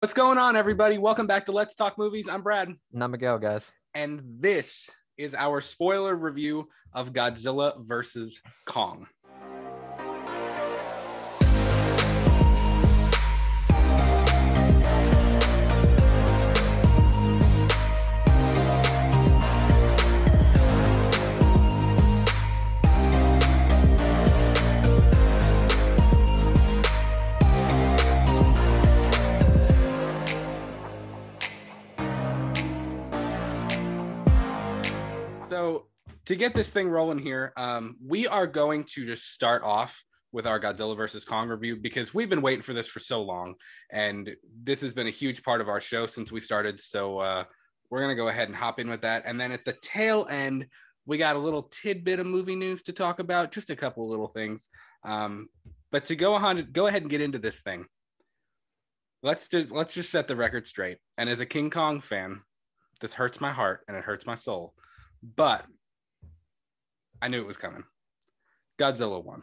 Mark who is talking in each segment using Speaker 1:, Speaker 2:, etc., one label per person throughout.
Speaker 1: What's going on, everybody? Welcome back to Let's Talk Movies. I'm Brad,
Speaker 2: Not Miguel, guys.
Speaker 1: and this is our spoiler review of Godzilla versus Kong. So, to get this thing rolling here, um, we are going to just start off with our Godzilla versus Kong review because we've been waiting for this for so long, and this has been a huge part of our show since we started. So, uh, we're gonna go ahead and hop in with that, and then at the tail end, we got a little tidbit of movie news to talk about, just a couple little things. Um, but to go on, go ahead and get into this thing. Let's do, let's just set the record straight. And as a King Kong fan, this hurts my heart and it hurts my soul but I knew it was coming. Godzilla won.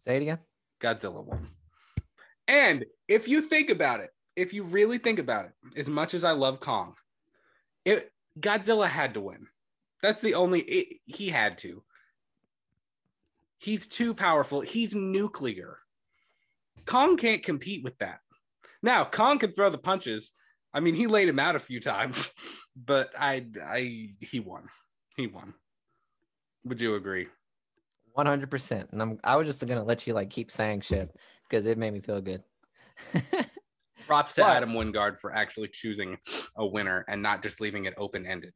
Speaker 2: Say it again.
Speaker 1: Godzilla won. And if you think about it, if you really think about it, as much as I love Kong, it Godzilla had to win. That's the only it, he had to. He's too powerful. He's nuclear. Kong can't compete with that. Now, Kong can throw the punches. I mean, he laid him out a few times, but I I he won. He won. Would you agree?
Speaker 2: One hundred percent. And I'm I was just gonna let you like keep saying shit because it made me feel good.
Speaker 1: Props to
Speaker 2: But-
Speaker 1: Adam Wingard for actually choosing a winner and not just leaving it open ended.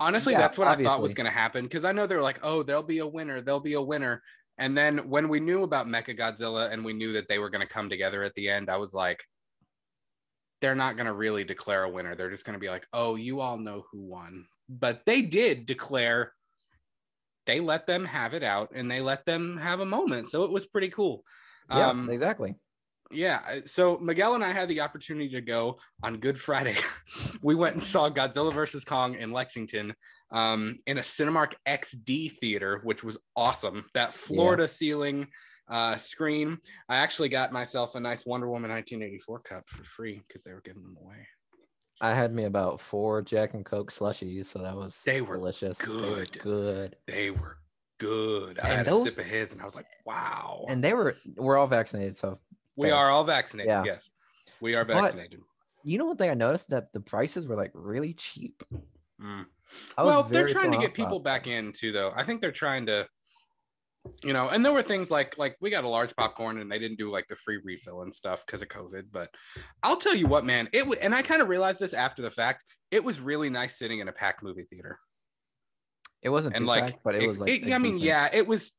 Speaker 1: Honestly,
Speaker 2: Yeah,
Speaker 1: that's what I thought was going to happen because I know they're like, oh, there'll be a winner, there'll be a winner. And then when we knew about Mecha Godzilla and we knew that they were going to come together at the end, I was like, they're not going to really declare a winner. They're just going to be like, oh, you all know who won. But they did declare, they let them have it out and they let them have a moment. So it was pretty cool.
Speaker 2: yeah,
Speaker 1: Um,
Speaker 2: exactly.
Speaker 1: yeah. So Miguel and I had the opportunity to go on Good Friday. we went and saw Godzilla versus Kong in Lexington um, in a Cinemark XD theater, which was awesome. That Florida ceiling uh, screen. I actually got myself a nice Wonder Woman 1984 cup for free because they were giving them away.
Speaker 2: I had me about four Jack and Coke slushies, so that was
Speaker 1: They were
Speaker 2: delicious. They were
Speaker 1: good.
Speaker 2: good.
Speaker 1: They were good. I
Speaker 2: And
Speaker 1: had a sip of his and I was like, wow.
Speaker 2: And they were we're all vaccinated, so
Speaker 1: we
Speaker 2: fair.
Speaker 1: are all vaccinated.
Speaker 2: Yeah.
Speaker 1: Yes. We are
Speaker 2: But-
Speaker 1: vaccinated.
Speaker 2: you know one thing I noticed that the prices were like really cheap.
Speaker 1: Mm.
Speaker 2: I was
Speaker 1: well they're trying to get people back in too though i think they're trying to you know and there were things like like we got a large popcorn and they didn't do like the free refill and stuff because of covid but i'll tell you what man it w- and i kind of realized this after the fact it was really nice sitting in a packed movie theater
Speaker 2: It wasn't
Speaker 1: and like
Speaker 2: packed, but it, was like
Speaker 1: it- i mean
Speaker 2: decent-
Speaker 1: yeah it was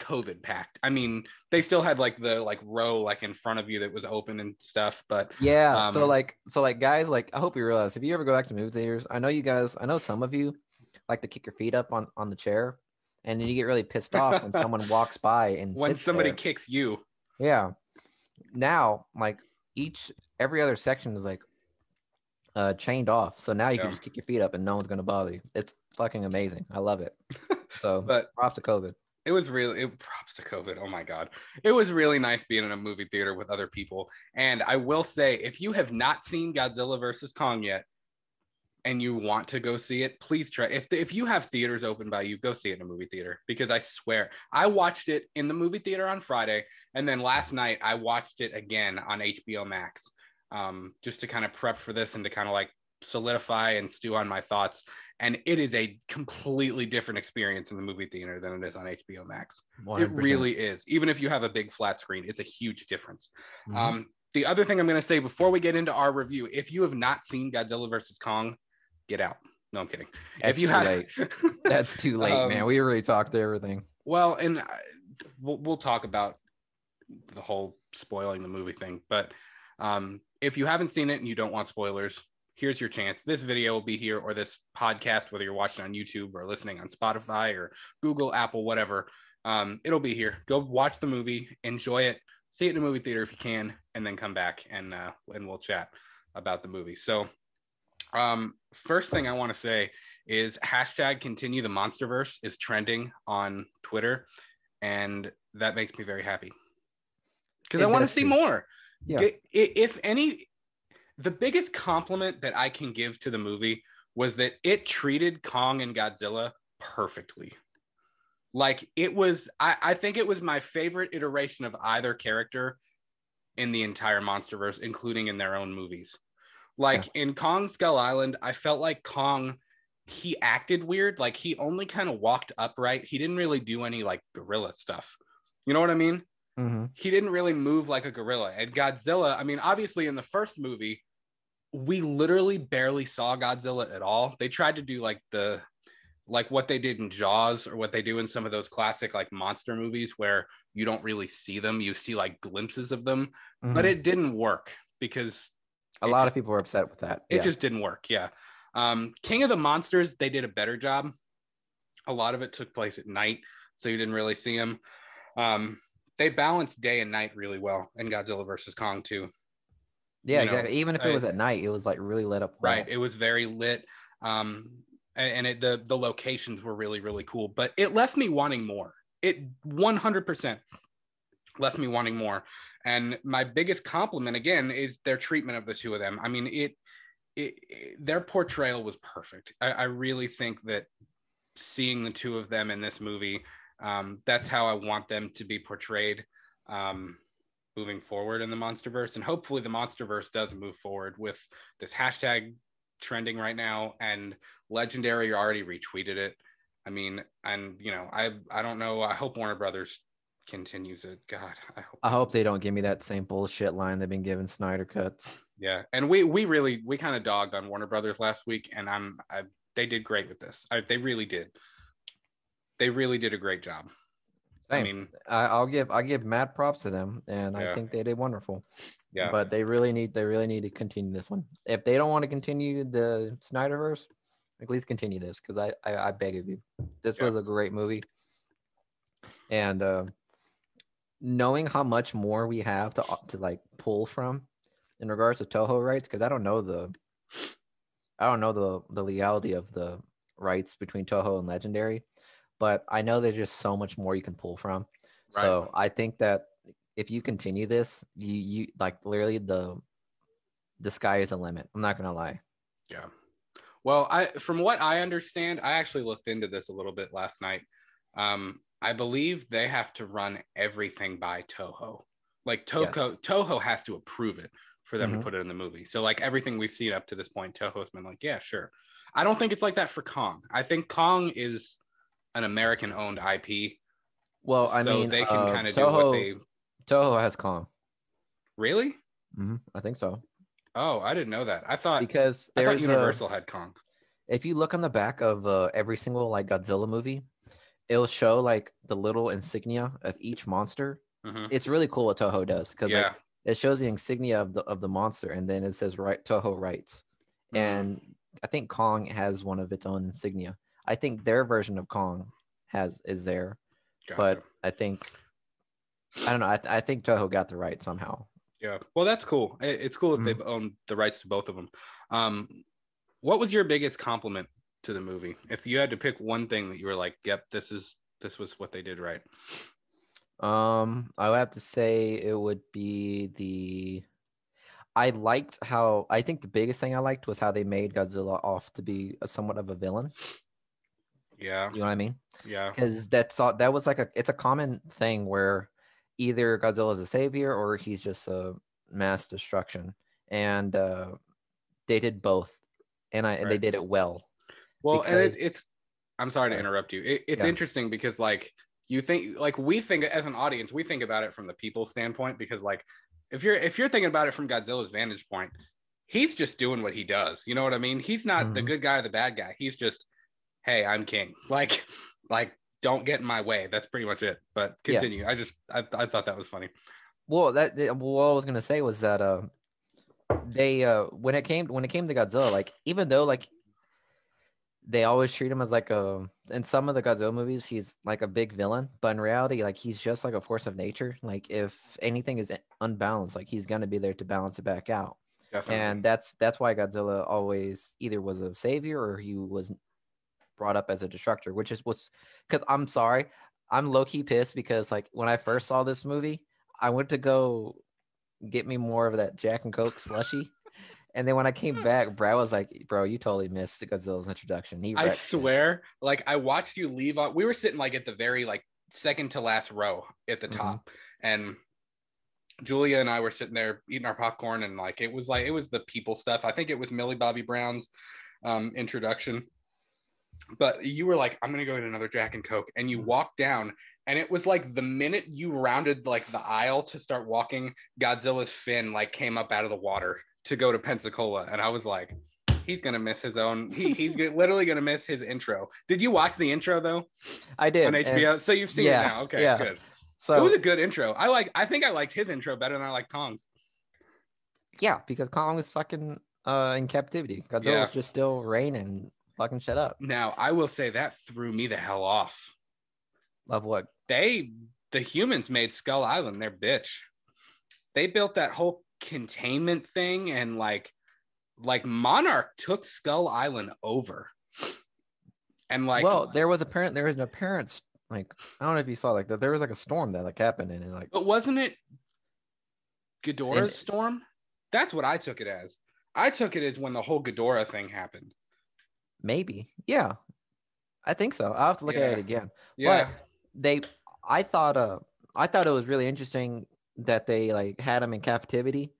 Speaker 1: covid packed i mean they still had like the like row like in front of you that was open and stuff but
Speaker 2: Yeah. so
Speaker 1: Um,
Speaker 2: like so like guys, like I hope you realize if you ever go back to movie theaters, I know you guys, I know some of you like to kick your feet up on on the chair, and then you get really pissed off when someone walks by and
Speaker 1: when somebody
Speaker 2: there.
Speaker 1: kicks you
Speaker 2: Yeah. Now, like each every other section is like uh chained off. So now you
Speaker 1: Yeah.
Speaker 2: can just kick your feet up and no one's gonna bother you. It's fucking amazing. I love it. So
Speaker 1: but
Speaker 2: props to COVID.
Speaker 1: it was really it props to covid oh my god it was really nice being in a movie theater with other people and i will say if you have not seen godzilla versus kong yet and you want to go see it please try if if you have theaters open by you go see it in a movie theater because i swear i watched it in the movie theater on friday and then last night i watched it again on hbo max um, just to kind of prep for this and to kind of like solidify and stew on my thoughts and it is a completely different experience in the movie theater than it is on HBO Max.
Speaker 2: 100%.
Speaker 1: It really is. Even if you have a big flat screen, it's a huge difference.
Speaker 2: Mhm.
Speaker 1: Um, the other thing I'm going to say before we get into our review, if you have not seen Godzilla versus Kong, get out. No, I'm kidding.
Speaker 2: That's
Speaker 1: if you
Speaker 2: too
Speaker 1: have,
Speaker 2: late. That's too late, man.
Speaker 1: Um,
Speaker 2: We already talked to everything.
Speaker 1: well, and I, we'll, we'll talk about the whole spoiling the movie thing. But um, if you haven't seen it and you don't want spoilers, here's your chance. This video will be here, or this podcast, whether you're watching on YouTube or listening on Spotify or Google, Apple, whatever. Um, it'll be here. Go watch the movie, enjoy it, see it in a movie theater if you can, and then come back and uh, and we'll chat about the movie. So, um, first thing I want to say is hashtag continue the monsterverse is trending on Twitter, and that makes me very happy because I want to see more.
Speaker 2: Yeah.
Speaker 1: If any, the biggest compliment that I can give to the movie was that it treated Kong and Godzilla perfectly. Like it was, I, I think it was my favorite iteration of either character in the entire MonsterVerse, including in their own movies. Like in Kong Skull Island, I felt like Kong, he acted weird. Like he only kind of walked upright. He didn't really do any like gorilla stuff. You know what I mean?
Speaker 2: Mm-hmm.
Speaker 1: he didn't really move like a gorilla. And Godzilla, I mean, obviously in the first movie, we literally barely saw Godzilla at all. They tried to do like the like what they did in Jaws or what they do in some of those classic like monster movies where you don't really see them, you see like glimpses of them, but it didn't work because
Speaker 2: Mm-hmm. A
Speaker 1: it
Speaker 2: lot
Speaker 1: just-
Speaker 2: of people were upset with that.
Speaker 1: it
Speaker 2: yeah.
Speaker 1: just didn't work. Yeah. Um, King of the Monsters, they did a better job. A lot of it took place at night, so you didn't really see them. Um, they balanced day and night really well in Godzilla versus Kong too.
Speaker 2: yeah,
Speaker 1: you know,
Speaker 2: exactly. Even if it
Speaker 1: I-
Speaker 2: was at night, it was like really lit up. well.
Speaker 1: Right. It was very lit. Um, and it, the the locations were really really cool. But it left me wanting more. It 100% left me wanting more. And my biggest compliment again is their treatment of the two of them. I mean, it, it, it- their portrayal was perfect. I, I really think that seeing the two of them in this movie, um, that's how I want them to be portrayed. Um, moving forward in the monsterverse and hopefully the monsterverse does move forward with this hashtag trending right now and legendary already retweeted it i mean and you know i i don't know i hope warner brothers continues it god i hope
Speaker 2: I hope they don't give me that same bullshit line they've been giving Snyder cuts.
Speaker 1: yeah and we we really we kind of dogged on warner brothers last week and i'm I, they did great with this I, they really did they really did a great job i mean
Speaker 2: I, I'll give I give mad props to them, and
Speaker 1: Yeah.
Speaker 2: I think they did wonderful.
Speaker 1: yeah
Speaker 2: But they really need they really need to continue this one. If they don't want to continue the Snyderverse, at least continue this because I, I I beg of you. This
Speaker 1: Yeah.
Speaker 2: was a great movie, and uh, knowing how much more we have to to like pull from in regards to Toho rights, because I don't know the I don't know the the legality of the rights between Toho and Legendary, but I know there's just so much more you can pull from.
Speaker 1: Right.
Speaker 2: So I think that if you continue this, you you like literally the the sky is the limit. I'm not gonna lie.
Speaker 1: Yeah. Well, I from what I understand, I actually looked into this a little bit last night. Um, I believe they have to run everything by Toho. Like Toho, Toho has to approve it for them
Speaker 2: Mhm.
Speaker 1: to put it in the movie. So like everything we've seen up to this point, Toho's been like, yeah, sure. I don't think it's like that for Kong. I think Kong is an American-owned IP,
Speaker 2: Well, I
Speaker 1: so
Speaker 2: mean,
Speaker 1: they can
Speaker 2: uh,
Speaker 1: kind of do what they
Speaker 2: Toho has Kong.
Speaker 1: really.
Speaker 2: hmm I think so
Speaker 1: Oh, I didn't know that. I thought
Speaker 2: because
Speaker 1: I thought
Speaker 2: there's a,
Speaker 1: Universal had Kong.
Speaker 2: if you look on the back of uh, every single like Godzilla movie, it'll show like the little insignia of each monster.
Speaker 1: Mhm.
Speaker 2: It's really cool what Toho does because
Speaker 1: Yeah.
Speaker 2: like it shows the insignia of the of the monster and then it says right Toho rights.
Speaker 1: Mhm.
Speaker 2: And I think Kong has one of its own insignia. I think their version of Kong has is there, but
Speaker 1: Gotcha.
Speaker 2: I think I don't know. I, I think Toho got the right somehow.
Speaker 1: Yeah. Well, that's cool. It's cool if
Speaker 2: Mhm.
Speaker 1: they've owned the rights to both of them. Um, what was your biggest compliment to the movie? If you had to pick one thing that you were like, "Yep, this is this was what they did right."
Speaker 2: Um, I would have to say it would be the. I liked how I think the biggest thing I liked was how they made Godzilla off to be a, somewhat of a villain.
Speaker 1: Yeah.
Speaker 2: You know what I mean?
Speaker 1: Yeah.
Speaker 2: Because that's all, that was like a it's a common thing where either Godzilla is a savior or he's just a mass destruction, and uh, they did both, and I and they did it well.
Speaker 1: Well, and it, it's. I'm sorry to interrupt you. It, it's
Speaker 2: Yeah.
Speaker 1: interesting because like you think like we think as an audience we think about it from the people standpoint because like if you're if you're thinking about it from Godzilla's vantage point, he's just doing what he does. You know what I mean? He's not the
Speaker 2: Mhm.
Speaker 1: good guy or the bad guy. He's just, hey, I'm king. Like like don't get in my way. That's pretty much it. But
Speaker 2: Yeah.
Speaker 1: continue. I just I, I thought that was funny.
Speaker 2: Well, that that- well, what I was gonna say was that uh, they uh, when it came when it came to Godzilla, like even though like they always treat him as like a in some of the Godzilla movies, he's like a big villain, but in reality, like he's just like a force of nature. Like if anything is unbalanced, like he's gonna be there to balance it back out.
Speaker 1: Definitely.
Speaker 2: And that's that's why Godzilla always either was a savior or he was brought up as a destructor, which is what's because I'm sorry, I'm low key pissed because like when I first saw this movie, I went to go get me more of that Jack and Coke slushy. And then when I came back, Brad was like, "Bro, you totally missed Godzilla's introduction." He
Speaker 1: I
Speaker 2: wrecked it.
Speaker 1: swear, like I watched you leave on. We were sitting like at the very like second to last row at the
Speaker 2: Mhm.
Speaker 1: top, and Julia and I were sitting there eating our popcorn, and like it was like it was the people stuff. I think it was Millie Bobby Brown's um, introduction, but you were like, "I'm gonna go get another Jack and Coke," and you
Speaker 2: Mhm.
Speaker 1: walked down. And it was like the minute you rounded like the aisle to start walking, Godzilla's fin like came up out of the water to go to Pensacola, and I was like, he's gonna miss his own. He, he's g- literally gonna miss his intro. Did you watch the intro though
Speaker 2: I did.
Speaker 1: on
Speaker 2: and
Speaker 1: HBO? so you've seen
Speaker 2: yeah,
Speaker 1: it now. Okay,
Speaker 2: yeah.
Speaker 1: good.
Speaker 2: So
Speaker 1: it was a good intro. I like. I think I liked his intro better than I like Kong's.
Speaker 2: yeah, because Kong was fucking uh in captivity. Godzilla was
Speaker 1: Yeah.
Speaker 2: just still reigning. Fucking shut up.
Speaker 1: Now I will say that threw me the hell off.
Speaker 2: Love what?
Speaker 1: They, the humans, made Skull Island their bitch. They built that whole containment thing and like, like Monarch took Skull Island over. And like,
Speaker 2: well, there was apparent there was an appearance like I don't know if you saw like that there was like a storm that like happened and it like
Speaker 1: But wasn't it Ghidorah's
Speaker 2: And-
Speaker 1: storm? That's what I took it as. I took it as when the whole Ghidorah thing happened.
Speaker 2: maybe yeah, I think so. I'll have to look at it again.
Speaker 1: Yeah.
Speaker 2: They, I thought uh I thought it was really interesting that they like had him in captivity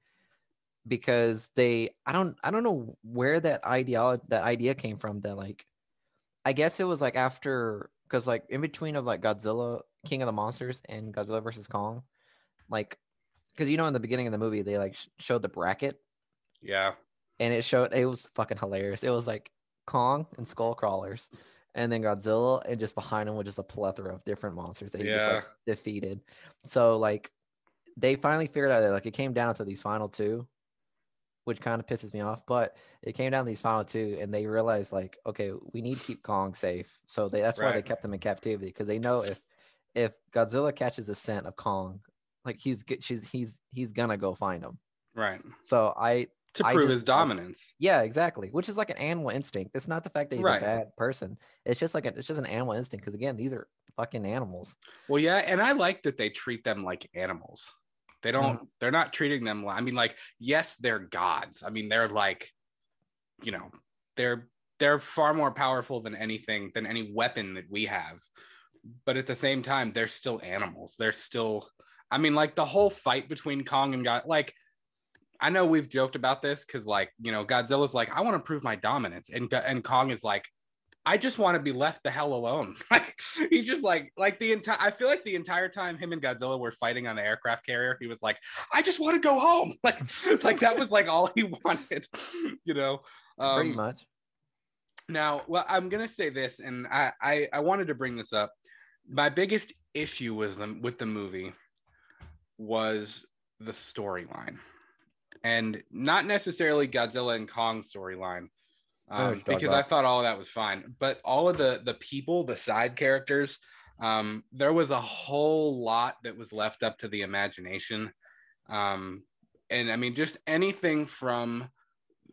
Speaker 2: because they I don't I don't know where that ideology that idea came from that like I guess it was like after because like in between of like Godzilla King of the Monsters and Godzilla versus Kong like because you know in the beginning of the movie they like sh- showed the bracket
Speaker 1: yeah.
Speaker 2: and it showed it was fucking hilarious. It was like Kong and skull crawlers, and then Godzilla, and just behind him was just a plethora of different monsters that he just like defeated. So like they finally figured out that like it came down to these final two, which kind of pisses me off. But it came down to these final two, and they realized like, okay, we need to keep Kong safe. So they, that's why they kept him in captivity because they know if if Godzilla catches the scent of Kong, like he's g- she's he's he's gonna go find him.
Speaker 1: Right.
Speaker 2: So I
Speaker 1: To
Speaker 2: I
Speaker 1: prove
Speaker 2: just
Speaker 1: his dominance.
Speaker 2: yeah, exactly. Which is like an animal instinct. It's not the fact that he's
Speaker 1: Right.
Speaker 2: a bad person. It's just like a, it's just an animal instinct. Because again, these are fucking animals.
Speaker 1: Well, yeah, and I like that they treat them like animals. They don't.
Speaker 2: Mm-hmm.
Speaker 1: They're not treating them. Like, I mean, like, yes, they're gods. I mean, they're like, you know, they're they're far more powerful than anything than any weapon that we have. But at the same time, they're still animals. They're still. I mean, like the whole fight between Kong and God. Like, I know we've joked about this because, like, you know, Godzilla's like, I want to prove my dominance, and and Kong is like, I just want to be left the hell alone. Like he's just like like the entire. I feel like the entire time him and Godzilla were fighting on the aircraft carrier, he was like, I just want to go home. Like like that was like all he wanted. You know.
Speaker 2: Pretty
Speaker 1: Um,
Speaker 2: much.
Speaker 1: Now, well, I'm gonna say this, and I, I I wanted to bring this up. My biggest issue was the, with the movie was the storyline, and not necessarily Godzilla and Kong storyline,
Speaker 2: I know what
Speaker 1: um,
Speaker 2: talking
Speaker 1: because I thought all of that was fine. But all of the the people, the side characters, um, there was a whole lot that was left up to the imagination, um, and I mean, just anything from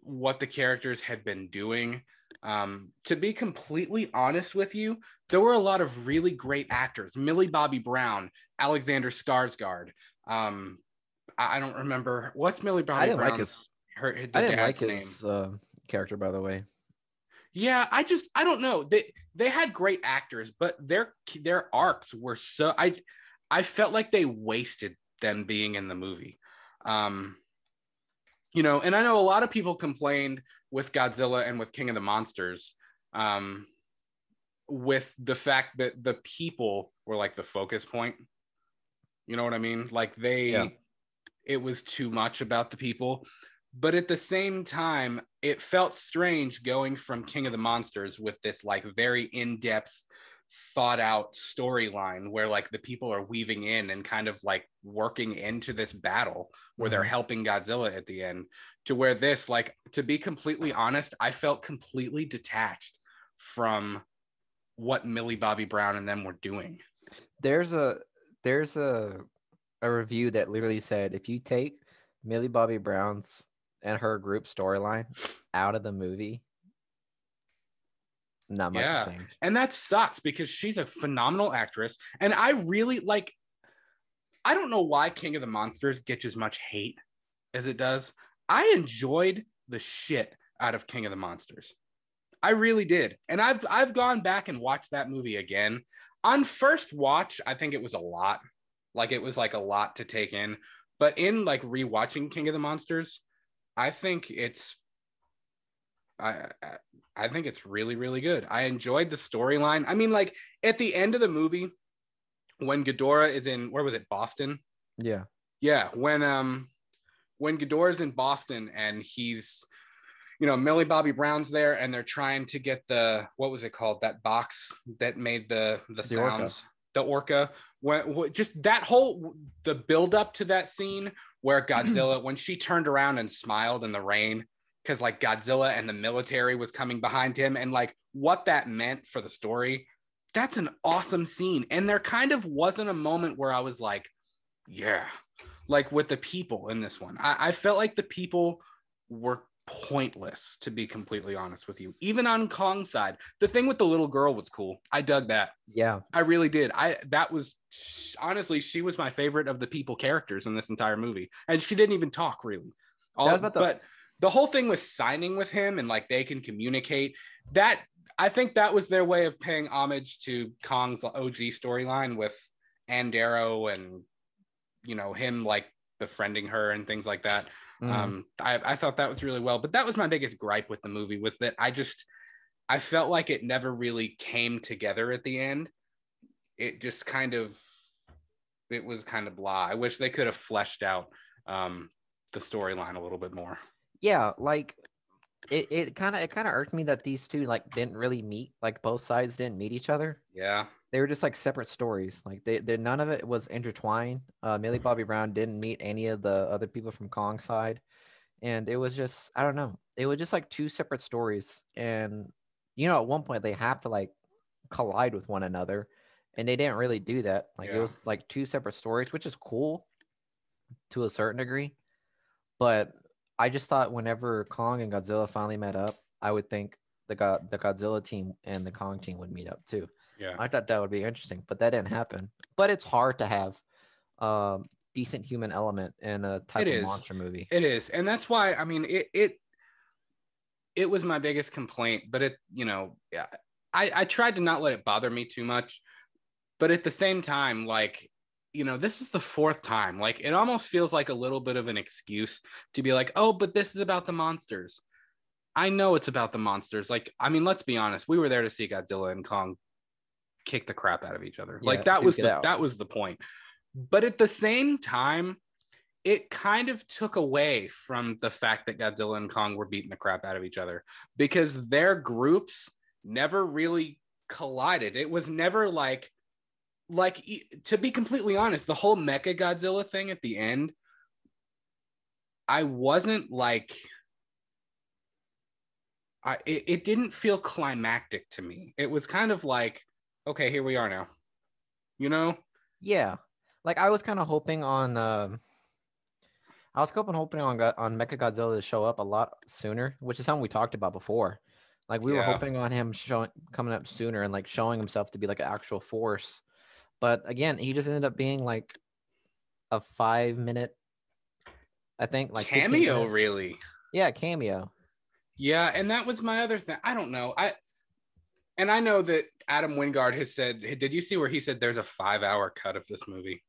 Speaker 1: what the characters had been doing. Um, to be completely honest with you, there were a lot of really great actors. Millie Bobby Brown, Alexander Skarsgård. Um, I, I don't remember what's Millie Bobby
Speaker 2: I didn't like his-
Speaker 1: her,
Speaker 2: I didn't like
Speaker 1: name.
Speaker 2: his uh, character, by the way.
Speaker 1: Yeah, I just I don't know. They they had great actors, but their their arcs were so I I felt like they wasted them being in the movie. Um you know, and I know a lot of people complained with Godzilla and with King of the Monsters um with the fact that the people were like the focus point. You know what I mean? Like they
Speaker 2: Yeah.
Speaker 1: it was too much about the people. But at the same time, it felt strange going from King of the Monsters with this like very in-depth thought out storyline where like the people are weaving in and kind of like working into this battle where they're
Speaker 2: Mhm.
Speaker 1: helping Godzilla at the end to where this like to be completely honest I felt completely detached from what Millie Bobby Brown and them were doing.
Speaker 2: There's a there's a a review that literally said if you take Millie Bobby Brown's and her group storyline out of the movie, not much
Speaker 1: Yeah. And that sucks because she's a phenomenal actress and I really like I don't know why King of the Monsters gets as much hate as it does. I enjoyed the shit out of King of the Monsters. I really did. And I've I've gone back and watched that movie again. On first watch, I think it was a lot. Like it was like a lot to take in. But in like rewatching King of the Monsters, I think it's I I think it's really really good. I enjoyed the storyline. I mean like at the end of the movie when Ghidorah is in where was it? Boston?
Speaker 2: Yeah.
Speaker 1: Yeah, when um when Ghidorah's in Boston and he's you know Millie Bobby Brown's there and they're trying to get the what was it called that box that made the the,
Speaker 2: The
Speaker 1: sounds
Speaker 2: orca.
Speaker 1: the orca when, when just that whole the build up to that scene where Godzilla when she turned around and smiled in the rain because like Godzilla and the military was coming behind him and like what that meant for the story that's an awesome scene. And there kind of wasn't a moment where I was like yeah like with the people in this one. I, I felt like the people were pointless to be completely honest with you. Even on kong's side the thing with the little girl was cool. I dug that.
Speaker 2: Yeah.
Speaker 1: i really did. I that was honestly she was my favorite of the people characters in this entire movie. And she didn't even talk really. All,
Speaker 2: about the-
Speaker 1: but the whole thing was signing with him and like they can communicate that i think that was their way of paying homage to kong's og storyline with Ann Darrow and you know him like befriending her and things like that
Speaker 2: Mhm.
Speaker 1: um I, I thought that was really well but that was my biggest gripe with the movie was that i just i felt like it never really came together at the end it just kind of it was kind of blah i wish they could have fleshed out um the storyline a little bit more
Speaker 2: yeah, like it, it kind of it kind of irked me that these two like didn't really meet. Like both sides didn't meet each other.
Speaker 1: yeah
Speaker 2: They were just like separate stories. Like they, they none of it was intertwined. Uh, Millie
Speaker 1: Mm-hmm.
Speaker 2: Bobby Brown didn't meet any of the other people from Kong's side, and it was just I don't know. It was just like two separate stories, and you know at one point they have to like collide with one another, and they didn't really do that. Like
Speaker 1: Yeah.
Speaker 2: it was like two separate stories, which is cool to a certain degree, but I just thought whenever Kong and Godzilla finally met up, I would think the God the Godzilla team and the Kong team would meet up too.
Speaker 1: Yeah
Speaker 2: I thought that would be interesting, but that didn't happen. But it's hard to have um decent human element in a type
Speaker 1: It
Speaker 2: of
Speaker 1: is.
Speaker 2: monster movie.
Speaker 1: It is, and that's why I mean it. It it was my biggest complaint, but it you know yeah, I I tried to not let it bother me too much, but at the same time, like you know, this is the fourth time. Like it almost feels like a little bit of an excuse to be like, oh, but this is about the monsters. I know it's about the monsters. Like I mean, let's be honest, we were there to see Godzilla and Kong kick the crap out of each other.
Speaker 2: Yeah,
Speaker 1: like that was the
Speaker 2: out.
Speaker 1: that was the point. But at the same time it kind of took away from the fact that Godzilla and Kong were beating the crap out of each other because their groups never really collided. It was never like, like to be completely honest, the whole Mecha Godzilla thing at the end, I wasn't like, I it, it didn't feel climactic to me. It was kind of like, okay, here we are now, you know?
Speaker 2: Yeah, like I was kind of hoping on. Um, I was hoping hoping on on Mecha Godzilla to show up a lot sooner, which is something we talked about before. Like we were hoping on him showing coming up sooner and like showing himself to be like an actual force. But again, he just ended up being like a five minute, I think, like
Speaker 1: Cameo, really.
Speaker 2: Yeah, cameo.
Speaker 1: Yeah, and that was my other thing. I don't know. I and I know that Adam Wingard has said. Did you see where he said there's a five-hour cut of this movie?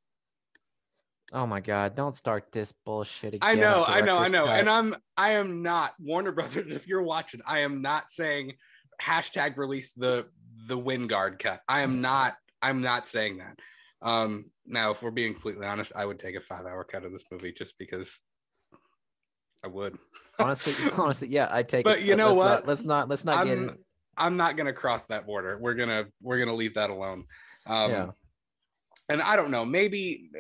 Speaker 2: Oh my god, don't start this bullshit again.
Speaker 1: I know, I know, I know.
Speaker 2: cut.
Speaker 1: And I'm I am not Warner Brothers. If you're watching, I am not saying hashtag release the the Wingard cut. I am not. I'm not saying that. Um, now, if we're being completely honest, I would take a five-hour cut of this movie just because I would.
Speaker 2: honestly, honestly, yeah, I take
Speaker 1: But
Speaker 2: it.
Speaker 1: you know
Speaker 2: let's
Speaker 1: what?
Speaker 2: Not, let's not let's not get
Speaker 1: I'm,
Speaker 2: in,
Speaker 1: I'm not gonna cross that border. We're gonna we're gonna leave that alone. Um,
Speaker 2: Yeah.
Speaker 1: And I don't know. Maybe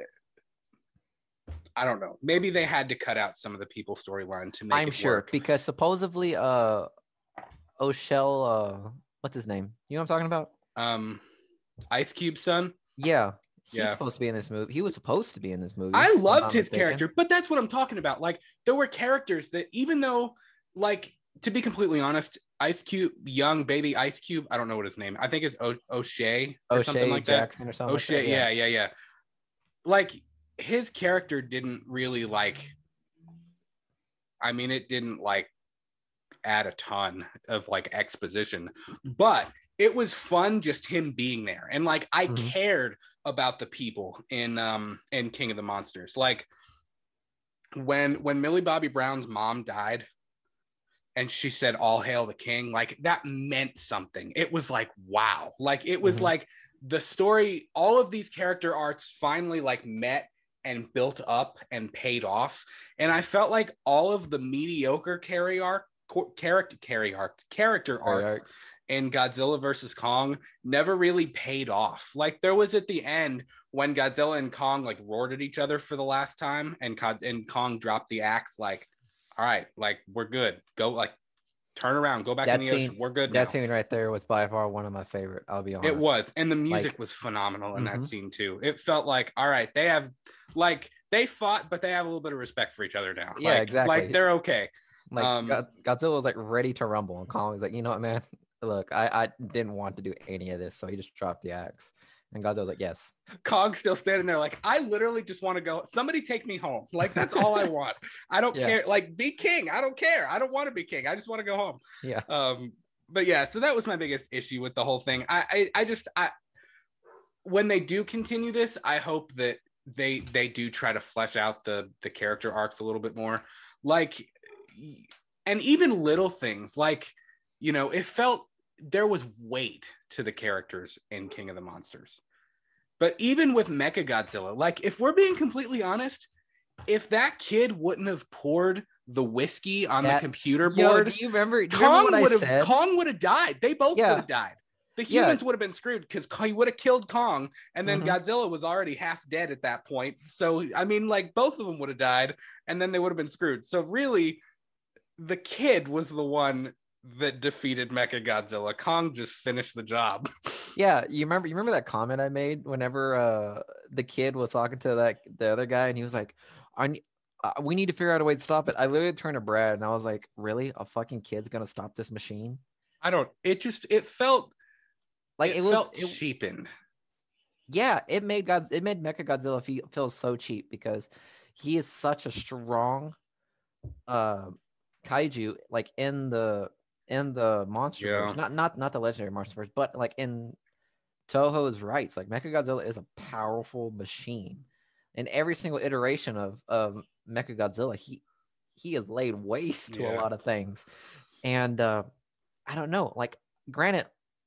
Speaker 1: I don't know. Maybe they had to cut out some of the people storyline to make.
Speaker 2: I'm sure
Speaker 1: work.
Speaker 2: because supposedly uh O'Shea uh what's his name? You know what I'm talking about?
Speaker 1: Um, Ice Cube son.
Speaker 2: Yeah. He's
Speaker 1: Yeah.
Speaker 2: supposed to be in this movie. He was supposed to be in this movie.
Speaker 1: I loved his
Speaker 2: mistaken.
Speaker 1: character, but that's what I'm talking about. Like there were characters that even though, like, to be completely honest, Ice Cube, young baby Ice Cube, I don't know what his name. I think it's o- O'Shea or something
Speaker 2: O'Shea
Speaker 1: like
Speaker 2: Jackson or
Speaker 1: that.
Speaker 2: something. like
Speaker 1: O'Shea,
Speaker 2: that,
Speaker 1: yeah, yeah, yeah. Like his character didn't really like I mean it didn't like add a ton of like exposition, but it was fun just him being there. And like I
Speaker 2: Mhm.
Speaker 1: cared about the people in um in King of the Monsters. Like when when Millie Bobby Brown's mom died and she said all hail the king like that meant something it was like wow like it was
Speaker 2: Mhm.
Speaker 1: like the story all of these character arcs finally like met and built up and paid off and i felt like all of the mediocre carry arc character carry arc character arcs
Speaker 2: arc.
Speaker 1: in Godzilla versus Kong never really paid off. Like there was at the end when Godzilla and Kong like roared at each other for the last time, and and Kong dropped the axe. Like, all right, like we're good. Go like turn around, go back
Speaker 2: That
Speaker 1: in the
Speaker 2: scene-
Speaker 1: ocean. We're good.
Speaker 2: That
Speaker 1: now.
Speaker 2: scene right there was by far one of my favorite. I'll be honest.
Speaker 1: It was, and the music
Speaker 2: Like-
Speaker 1: was phenomenal in that
Speaker 2: Mhm.
Speaker 1: scene too. It felt like, all right, they have like they fought, but they have a little bit of respect for each other now.
Speaker 2: Yeah,
Speaker 1: Like-
Speaker 2: exactly.
Speaker 1: Like they're okay.
Speaker 2: Like
Speaker 1: um,
Speaker 2: Godzilla was like ready to rumble, and Kong was like, you know what, man? Look, I, I didn't want to do any of this, so he just dropped the axe. And Godzilla was like, yes.
Speaker 1: Kong still standing there, like, I literally just want to go. Somebody take me home. Like, that's all I want. I don't
Speaker 2: Yeah.
Speaker 1: care. Like, be king. I don't care. I don't want to be king. I just want to go home.
Speaker 2: Yeah.
Speaker 1: Um, but yeah, so that was my biggest issue with the whole thing. I, I, I just, I, when they do continue this, I hope that they, they do try to flesh out the, the character arcs a little bit more. Like, and even little things like, you know, it felt there was weight to the characters in King of the Monsters. But even with Mecha Godzilla, like if we're being completely honest, if that kid wouldn't have poured the whiskey on
Speaker 2: That-
Speaker 1: the computer
Speaker 2: Yo,
Speaker 1: board,
Speaker 2: do you remember? Do you remember
Speaker 1: Kong
Speaker 2: I
Speaker 1: would have
Speaker 2: said?
Speaker 1: Kong would have died. They both
Speaker 2: Yeah.
Speaker 1: would have died. The
Speaker 2: Yeah.
Speaker 1: humans would have been screwed because he would have killed Kong, and then
Speaker 2: Mhm.
Speaker 1: Godzilla was already half dead at that point. So I mean, like both of them would have died, and then they would have been screwed. So really, the kid was the one that defeated Mecha Godzilla. Kong just finished the job.
Speaker 2: Yeah, you remember? You remember that comment I made whenever uh the kid was talking to that the other guy, and he was like, "I uh, we need to figure out a way to stop it." I literally turned to Brad, and I was like, "Really? A fucking kid's gonna stop this machine?"
Speaker 1: I don't. It just it felt
Speaker 2: Like
Speaker 1: it,
Speaker 2: it, was.
Speaker 1: felt
Speaker 2: it-
Speaker 1: cheapened.
Speaker 2: yeah, it made God. It made Mecha Godzilla feel, feel so cheap because he is such a strong uh kaiju like in the in the monster
Speaker 1: Yeah.
Speaker 2: not not not the legendary monster but like in Toho's rights like Mechagodzilla is a powerful machine in every single iteration of of Mechagodzilla he he has laid waste to a lot of things and uh I don't know like granted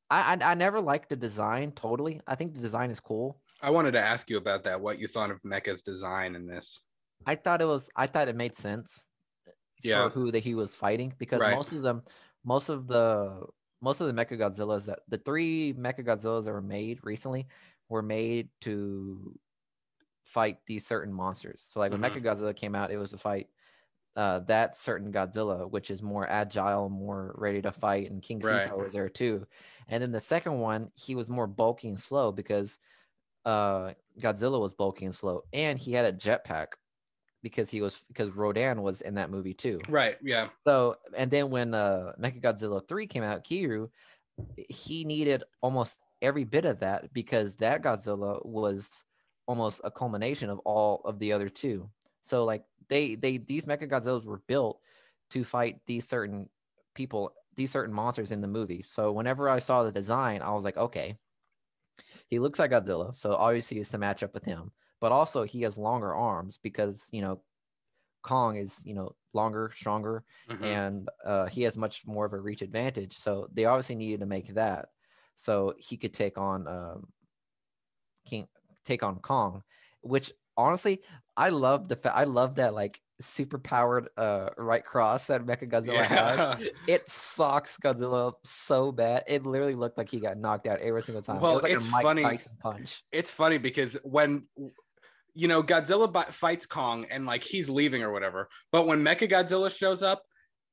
Speaker 2: I, I I never liked the design totally I think the design is cool
Speaker 1: I wanted to ask you about that. What you thought of Mecha's design in this?
Speaker 2: I thought it was I thought it made sense
Speaker 1: Yeah.
Speaker 2: for who that he was fighting because
Speaker 1: Right.
Speaker 2: most of them most of the most of the Mecha Godzillas that the three Mecha Godzillas that were made recently were made to fight these certain monsters. So like when
Speaker 1: Mhm.
Speaker 2: Mecha Godzilla came out, it was to fight uh, that certain Godzilla, which is more agile, more ready to fight, and King
Speaker 1: Right.
Speaker 2: Caesar was there too. And then the second one, he was more bulky and slow because uh, Godzilla was bulky and slow, and he had a jetpack because he was because Rodan was in that movie too.
Speaker 1: Right. Yeah.
Speaker 2: So and then when uh Mechagodzilla 3 came out, Kiryu, he needed almost every bit of that because that Godzilla was almost a culmination of all of the other two. So like they they these Mechagodzillas were built to fight these certain people, these certain monsters in the movie. So whenever I saw the design, I was like, okay, he looks like Godzilla, so obviously it's to match up with him. But also he has longer arms because you know Kong is you know longer, stronger,
Speaker 1: Mhm.
Speaker 2: and uh, he has much more of a reach advantage. So they obviously needed to make that so he could take on um, King, take on Kong, which honestly I love the fa- I love that like super powered uh right cross that Mecha Godzilla
Speaker 1: Yeah.
Speaker 2: has. It socks Godzilla so bad. It literally looked like he got knocked out every single time.
Speaker 1: Well,
Speaker 2: was like
Speaker 1: it's funny- it's funny because when you know Godzilla bi- fights Kong and like he's leaving or whatever, but when Mecha Godzilla shows up,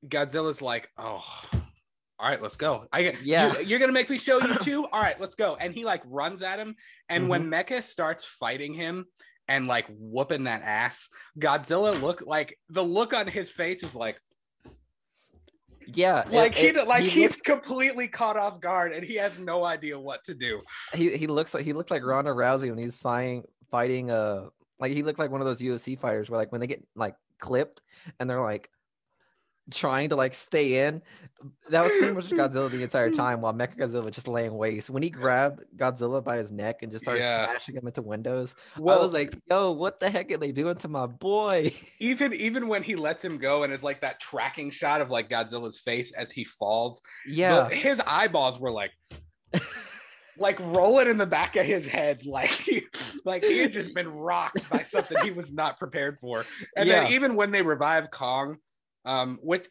Speaker 1: Godzilla's like, "Oh, all right, let's go." I get
Speaker 2: Yeah.
Speaker 1: You, are gonna make me show you too. All right, let's go. And he like runs at him, and when
Speaker 2: Mm-hmm.
Speaker 1: Mecha starts fighting him and like whooping that ass, Godzilla look like the look on his face is like
Speaker 2: Yeah, it-
Speaker 1: like he
Speaker 2: it-
Speaker 1: like
Speaker 2: he
Speaker 1: he's
Speaker 2: looked-
Speaker 1: completely caught off guard and he has no idea what to do.
Speaker 2: he he looks like he looked like Ronda Rousey when he's fighting fighting uh Like he looked like one of those UFC fighters where like when they get like clipped and they're like trying to like stay in. That was pretty much Godzilla the entire time while Mechagodzilla was just laying waste. When he grabbed Godzilla by his neck and just started
Speaker 1: Yeah.
Speaker 2: smashing him into windows, I
Speaker 1: Well,
Speaker 2: was like, yo, what the heck are they doing to my boy?
Speaker 1: even even when he lets him go and it's like that tracking shot of like Godzilla's face as he falls,
Speaker 2: yeah.
Speaker 1: the- his eyeballs were like like rolling in the back of his head like he like he had just been rocked by something he was not prepared for. And then even when they revive kong um with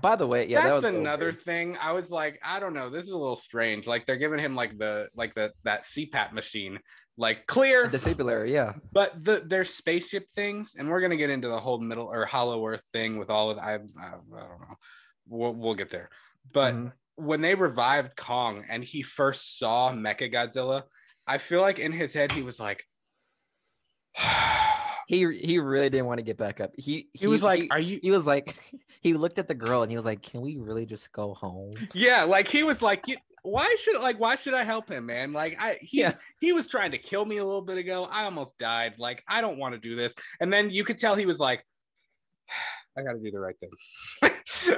Speaker 2: By the way, yeah, that
Speaker 1: that's
Speaker 2: was
Speaker 1: another thing. I was like i don't know this is a little strange. Like they're giving him like the like the that cpap machine like clear.
Speaker 2: Defibrillator. Yeah.
Speaker 1: but the their spaceship things and we're gonna get into the whole middle or hollow earth thing with all of i, I, I don't know. We'll, we'll get there. But
Speaker 2: Mhm.
Speaker 1: When they revived Kong and he first saw Mecha Godzilla, I feel like in his head he was like,
Speaker 2: he he really didn't want to get back up. He
Speaker 1: he was like,
Speaker 2: he,
Speaker 1: "Are you?"
Speaker 2: he was like he looked at the girl and he was like, "Can we really just go home?"
Speaker 1: Yeah, like he was like, "You- "Why should like why should I help him, man? Like I he
Speaker 2: Yeah.
Speaker 1: he was trying to kill me a little bit ago. I almost died. Like I don't want to do this." And then you could tell he was like, "I got to do the right thing."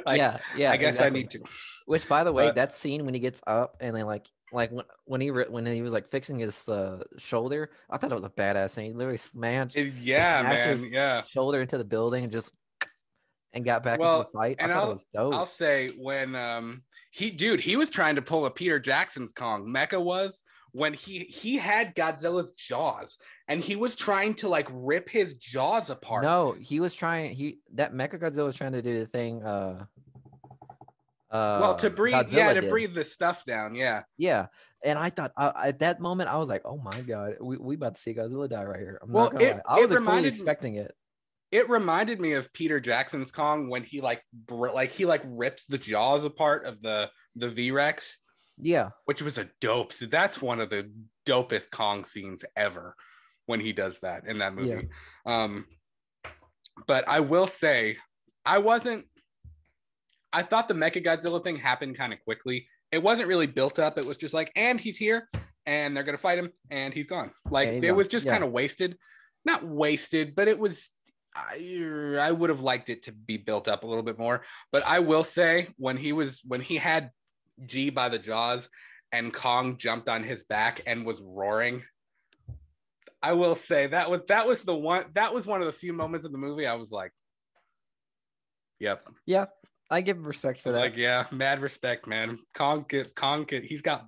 Speaker 1: Like,
Speaker 2: yeah, yeah.
Speaker 1: I guess
Speaker 2: exactly.
Speaker 1: I need to.
Speaker 2: Which, by the way,
Speaker 1: But-
Speaker 2: that scene when he gets up and they like, like when when he re- when he was like fixing his uh, shoulder, I thought it was a badass scene. He literally smashed
Speaker 1: It- yeah, man. Yeah.
Speaker 2: shoulder into the building and just and got back
Speaker 1: Well,
Speaker 2: into the fight. I thought
Speaker 1: I'll,
Speaker 2: it was dope.
Speaker 1: I'll say when um he dude he was trying to pull a Peter Jackson's Kong. Mecha was when he he had Godzilla's jaws and he was trying to like rip his jaws apart.
Speaker 2: no, he was trying. He that Mecha Godzilla was trying to do the thing. Uh, uh,
Speaker 1: well, to breathe, yeah, to
Speaker 2: did.
Speaker 1: breathe the stuff down. Yeah,
Speaker 2: Yeah, and I thought uh, at that moment I was like, "Oh my god, we we about to see Godzilla die right here." I'm
Speaker 1: Well,
Speaker 2: not gonna
Speaker 1: it-
Speaker 2: lie. I was like, fully expecting it.
Speaker 1: it reminded me of Peter Jackson's Kong when he like br- like he like rips the jaws apart of the the V Rex,
Speaker 2: Yeah,
Speaker 1: which was a dope. So that's one of the dopest Kong scenes ever when he does that in that movie. Um, but I will say, I wasn't. I thought the Mecha Godzilla thing happened kind of quickly. It wasn't really built up. It was just like, and he's here, and they're gonna fight him, and he's gone. Like it
Speaker 2: gone.
Speaker 1: was just
Speaker 2: Yeah.
Speaker 1: kind of wasted. Not wasted, but it was. I I would have liked it to be built up a little bit more. But I will say, when he was when he had G by the jaws, and Kong jumped on his back and was roaring. I will say that was that was the one that was one of the few moments of the movie I was like, "Yep, Yeah.
Speaker 2: I give respect for that.
Speaker 1: like yeah, mad respect, man." Kong, get, Kong, get, he's got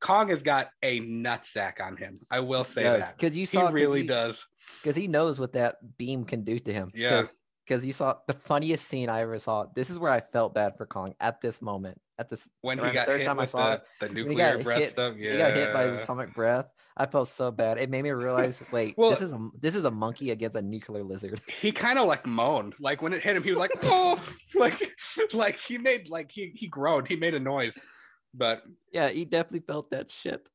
Speaker 1: Kong has got a nutsack on him. I will say that
Speaker 2: because you
Speaker 1: he
Speaker 2: saw
Speaker 1: really does.
Speaker 2: because he knows what that beam can do to him.
Speaker 1: Yeah.
Speaker 2: Because you saw the funniest scene I ever saw. This is where I felt bad for Kong at this moment. At this,
Speaker 1: When he got
Speaker 2: third
Speaker 1: hit
Speaker 2: time I
Speaker 1: with
Speaker 2: saw
Speaker 1: the,
Speaker 2: it,
Speaker 1: the nuclear breath
Speaker 2: hit-
Speaker 1: stuff, yeah,
Speaker 2: he got hit by his atomic breath. I felt so bad. It made me realize, wait,
Speaker 1: Well-
Speaker 2: this is a this is a monkey against a nuclear lizard.
Speaker 1: he kind of like moaned like when it hit him he was like oh like like he made like he he groaned he made a noise but
Speaker 2: yeah, he definitely felt that shit.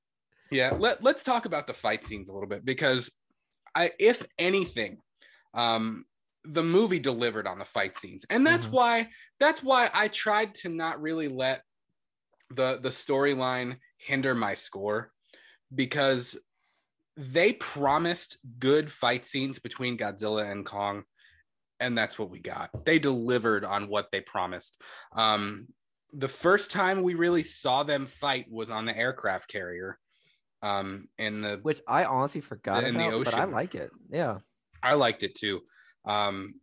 Speaker 1: yeah let, let's talk about the fight scenes a little bit because i if anything um the movie delivered on the fight scenes and that's
Speaker 2: Mhm.
Speaker 1: why that's why i tried to not really let the the storyline hinder my score because they promised good fight scenes between godzilla and kong and that's what we got they delivered on what they promised um the first time we really saw them fight was on the aircraft carrier um in the
Speaker 2: Which I honestly forgot
Speaker 1: In the
Speaker 2: about, but I like it. Yeah,
Speaker 1: I liked it too. Um,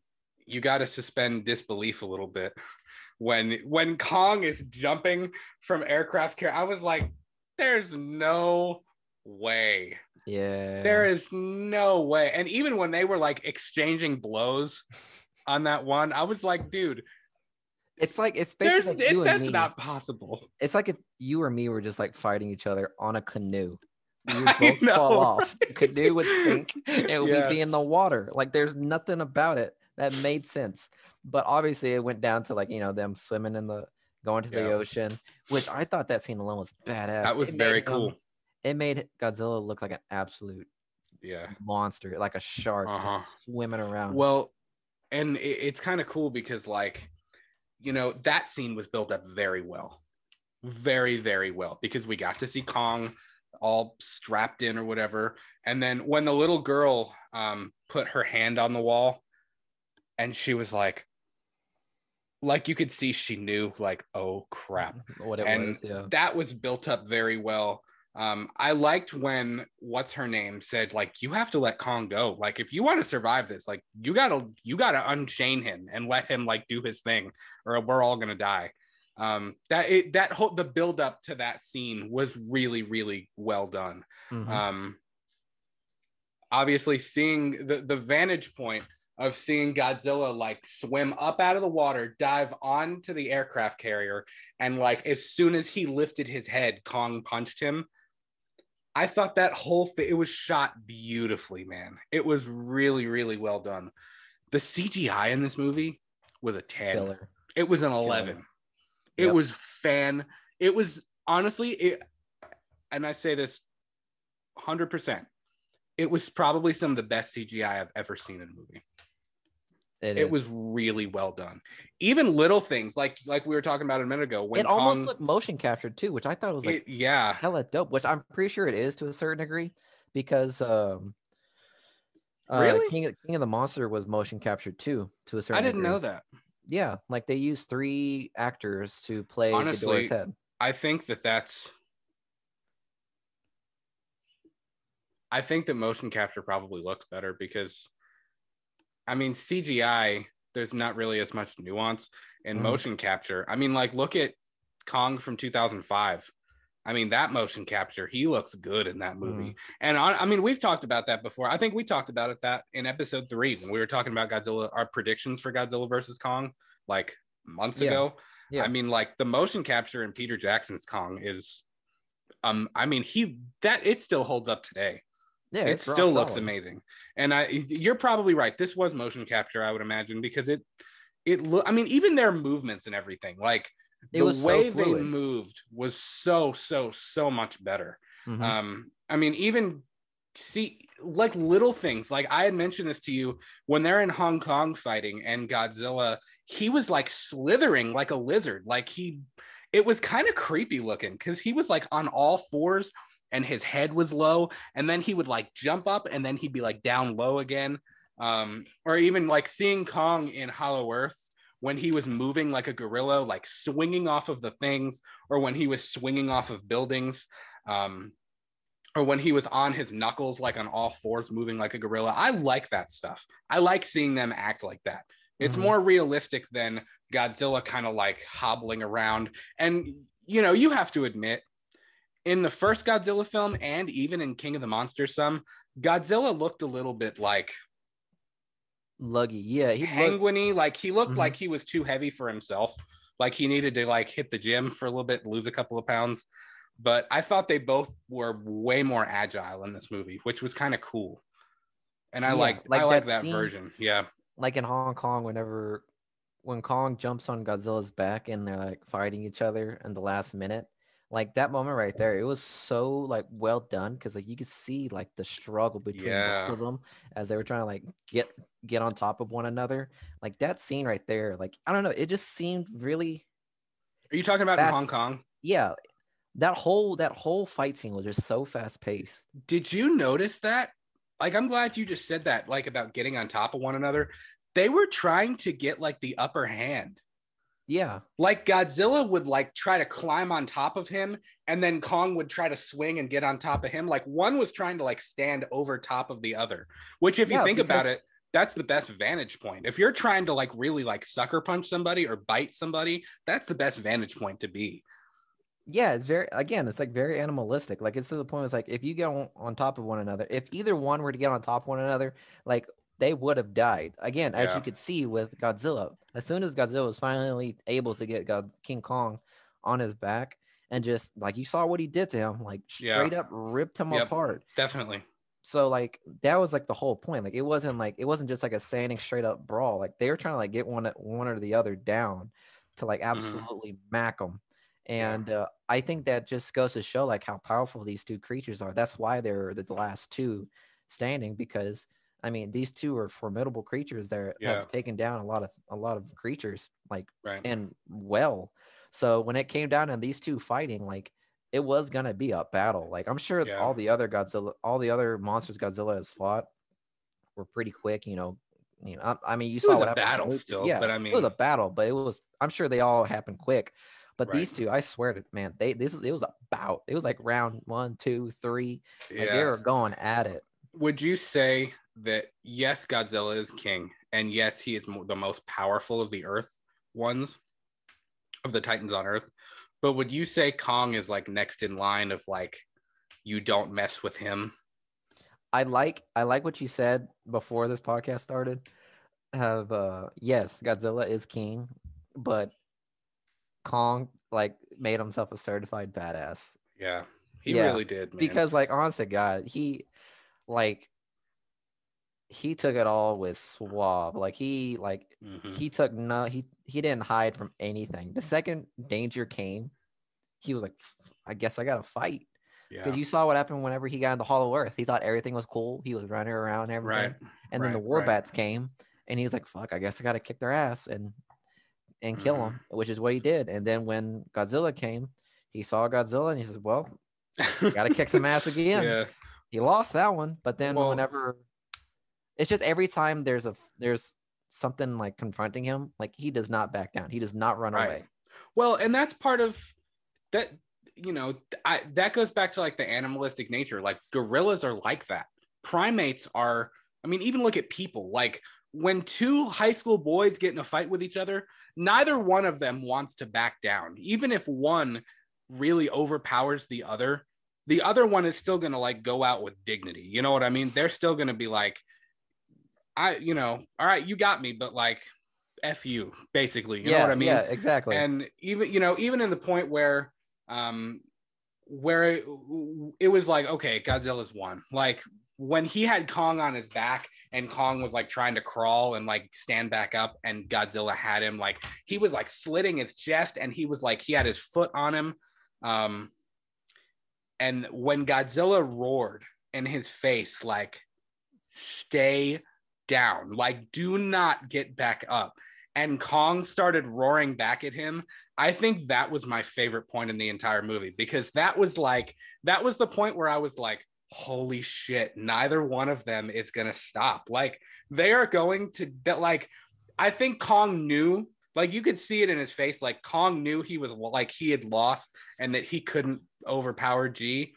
Speaker 1: you got to suspend disbelief a little bit when when Kong is jumping from aircraft carrier. I was like, "There's no way.
Speaker 2: yeah.
Speaker 1: There is no way." And even when they were like exchanging blows on that one, I was like, "Dude,
Speaker 2: It's like it's basically like
Speaker 1: it, that's
Speaker 2: me.
Speaker 1: not possible."
Speaker 2: It's like if you or me were just like fighting each other on a canoe. We would
Speaker 1: I
Speaker 2: both fall
Speaker 1: know,
Speaker 2: off. The canoe would sink. It would
Speaker 1: Yeah.
Speaker 2: be in the water. Like there's nothing about it that made sense. But obviously it went down to like, you know, them swimming in the going to the ocean, which I thought that scene alone was badass.
Speaker 1: That was
Speaker 2: It
Speaker 1: very
Speaker 2: made him-
Speaker 1: cool.
Speaker 2: it made Godzilla look like an absolute
Speaker 1: Yeah.
Speaker 2: monster, like a shark
Speaker 1: Uh-huh.
Speaker 2: swimming around.
Speaker 1: Well, and it, it's kind of cool because, like, you know, that scene was built up very well, very, very well because we got to see Kong all strapped in or whatever. And then when the little girl um, put her hand on the wall and she was like, like you could see she knew like oh crap.
Speaker 2: What it
Speaker 1: and
Speaker 2: was, yeah.
Speaker 1: that was built up very well. Um i liked when what's her name said like you have to let kong go. Like if you want to survive this like you gotta you gotta unchain him and let him like do his thing or we're all gonna die um that it that whole the build up to that scene was really really well done
Speaker 2: Mhm.
Speaker 1: um obviously seeing the the vantage point of seeing Godzilla like swim up out of the water, dive onto the aircraft carrier, and like as soon as he lifted his head, Kong punched him. I thought that whole thing it was shot beautifully, man. It was really, really well done. The CGI in this movie was a 10.
Speaker 2: Killer.
Speaker 1: It was an 11. It
Speaker 2: Yep.
Speaker 1: was fan. It was honestly it and I say this 100%. It was probably some of the best CGI I've ever seen in a movie.
Speaker 2: It,
Speaker 1: It was really well done. Even little things like like we were talking about a minute ago when
Speaker 2: It almost looked motion captured too, which I thought was like
Speaker 1: it- yeah.
Speaker 2: hella dope. Which I'm pretty sure it is to a certain degree, because um, uh,
Speaker 1: Really?
Speaker 2: King of, King of the Monster was motion captured too to a certain.
Speaker 1: I didn't
Speaker 2: degree.
Speaker 1: know that.
Speaker 2: Yeah, like they use three actors to play
Speaker 1: Honestly,
Speaker 2: head.
Speaker 1: I think that that's I think that motion capture probably looks better because I mean CGI there's not really as much nuance in
Speaker 2: Mhm.
Speaker 1: motion capture. I mean like look at Kong from 2005. I mean that motion capture he looks good in that movie. And I, I mean we've talked about that before. I think we talked about it that in episode 3 when we were talking about Godzilla our predictions for Godzilla versus Kong like months
Speaker 2: Yeah.
Speaker 1: ago.
Speaker 2: Yeah.
Speaker 1: I mean, like the motion capture in Peter Jackson's Kong is, um, I mean, he that it still holds up today.
Speaker 2: Yeah,
Speaker 1: it still looks
Speaker 2: solid.
Speaker 1: amazing. And I, you're probably right. This was motion capture, I would imagine, because it, it look. I mean, even their movements and everything, like
Speaker 2: It
Speaker 1: the
Speaker 2: was so
Speaker 1: way they moved was so so so much better.
Speaker 2: Mhm.
Speaker 1: Um, I mean, even see like little things. Like I had mentioned this to you when they're in Hong Kong fighting and Godzilla, he was like slithering like a lizard. Like he, it was kind of creepy looking because he was like on all fours and his head was low, and then he would like jump up and then he'd be like down low again. Um, or even like seeing Kong in Hollow Earth when he was moving like a gorilla, like swinging off of the things, or when he was swinging off of buildings. Um, or when he was on his knuckles, like on all fours, moving like a gorilla. I like that stuff. I like seeing them act like that. It's
Speaker 2: Mhm.
Speaker 1: more realistic than Godzilla kind of like hobbling around. And, you know, you have to admit, in the first Godzilla film and even in King of the Monsters, some Godzilla looked a little bit like
Speaker 2: Luggy. Yeah, he looked,
Speaker 1: penguiny. Like he looked
Speaker 2: Mhm.
Speaker 1: like he was too heavy for himself. Like he needed to like hit the gym for a little bit, lose a couple of pounds. But I thought they both were way more agile in this movie, which was kind of cool. And I
Speaker 2: Yeah,
Speaker 1: like
Speaker 2: like
Speaker 1: I like
Speaker 2: that
Speaker 1: that version. Yeah.
Speaker 2: like in Hong Kong, whenever when Kong jumps on Godzilla's back and they're like fighting each other in the last minute, like that moment right there, it was so like well done because like you could see like the struggle between
Speaker 1: Yeah.
Speaker 2: both of them as they were trying to like get get on top of one another. Like that scene right there, like I don't know, it just seemed really
Speaker 1: Are you talking about in Hong Kong?
Speaker 2: yeah. That whole that whole fight scene was just so fast paced.
Speaker 1: Did you notice that? Like, I'm glad you just said that, like about getting on top of one another. They were trying to get like the upper hand.
Speaker 2: Yeah,
Speaker 1: like Godzilla would like try to climb on top of him and then Kong would try to swing and get on top of him. Like one was trying to like stand over top of the other which if you
Speaker 2: Yeah,
Speaker 1: think about it that's the best vantage point. If you're trying to like really like sucker punch somebody or bite somebody that's the best vantage point to be.
Speaker 2: Yeah, it's very again, it's like very animalistic. Like it's to the point it's like if you get on, on top of one another, if either one were to get on top of one another, like they would have died. Again, as
Speaker 1: Yeah.
Speaker 2: you could see with Godzilla. As soon as Godzilla was finally able to get God, King Kong on his back and just like you saw what he did to him, like
Speaker 1: Yeah.
Speaker 2: straight up ripped him
Speaker 1: Yep.
Speaker 2: apart.
Speaker 1: definitely
Speaker 2: So like that was like the whole point. Like it wasn't like it wasn't just like a standing straight up brawl. Like they were trying to like get one one or the other down to like absolutely mack them.
Speaker 1: Yeah.
Speaker 2: And uh, I think that just goes to show like how powerful these two creatures are. That's why they're the last two standing because I mean these two are formidable creatures that
Speaker 1: Yeah.
Speaker 2: have taken down a lot of a lot of creatures like
Speaker 1: right
Speaker 2: and well. So when it came down to these two fighting, like it was gonna be a battle. Like I'm sure
Speaker 1: Yeah.
Speaker 2: all the other Godzilla, all the other monsters Godzilla has fought were pretty quick. You know, you know. I, I mean, you
Speaker 1: It
Speaker 2: saw
Speaker 1: was
Speaker 2: what
Speaker 1: a
Speaker 2: happened.
Speaker 1: battle still,
Speaker 2: yeah,
Speaker 1: but I mean,
Speaker 2: it was a battle, but it was. I'm sure they all happened quick. But
Speaker 1: Right.
Speaker 2: these two, I swear to man, they this it was a bout. It was like round one, two, three. Like
Speaker 1: Yeah.
Speaker 2: they were going at it.
Speaker 1: Would you say that yes, Godzilla is king, and yes, he is the most powerful of the Earth ones, of the Titans on Earth? But would you say Kong is like next in line of like you don't mess with him?
Speaker 2: I like I like what you said before this podcast started. Have uh yes, Godzilla is king, but Kong like made himself a certified badass.
Speaker 1: Yeah, he
Speaker 2: Yeah,
Speaker 1: really did. Man.
Speaker 2: Because like honest to God, he like he took it all with suave. Like he like
Speaker 1: Mhm.
Speaker 2: he took no he he didn't hide from anything. The second danger came, he was like, I guess I gotta fight.
Speaker 1: yeah,
Speaker 2: Because you saw what happened whenever he got into Hollow Earth. He thought everything was cool. He was running around and everything.
Speaker 1: right.
Speaker 2: And then the
Speaker 1: right,
Speaker 2: war
Speaker 1: right.
Speaker 2: bats came and he was like, fuck, I guess I gotta kick their ass and and kill
Speaker 1: Mm-hmm.
Speaker 2: them, which is what he did. And then when Godzilla came, he saw Godzilla and he said, Well, gotta kick some ass again.
Speaker 1: yeah,
Speaker 2: He lost that one, but then
Speaker 1: Well-
Speaker 2: whenever it's just every time there's a there's something like confronting him, like he does not back down. He does not run
Speaker 1: Right.
Speaker 2: away.
Speaker 1: Well, and that's part of that. You know, I that goes back to like the animalistic nature. Like gorillas are like that. Primates are. I mean, even look at people. Like when two high school boys get in a fight with each other, neither one of them wants to back down. Even if one really overpowers the other, the other one is still going to like go out with dignity. You know what I mean? They're still going to be like, I, you know, all right, you got me, but like, f you, basically. You
Speaker 2: yeah,
Speaker 1: know what I mean?
Speaker 2: yeah, exactly.
Speaker 1: and even you know even in the point where um where it, it was like okay godzilla's won like when he had kong on his back and kong was like trying to crawl and like stand back up and godzilla had him like he was like slitting his chest and he was like he had his foot on him um and when godzilla roared in his face like stay down like do not get back up and Kong started roaring back at him, I think that was my favorite point in the entire movie because that was like, that was the point where I was like, holy shit, neither one of them is going to stop. Like, they are going to, that, like, I think Kong knew, like, you could see it in his face. Like, Kong knew he was like, he had lost and that he couldn't overpower G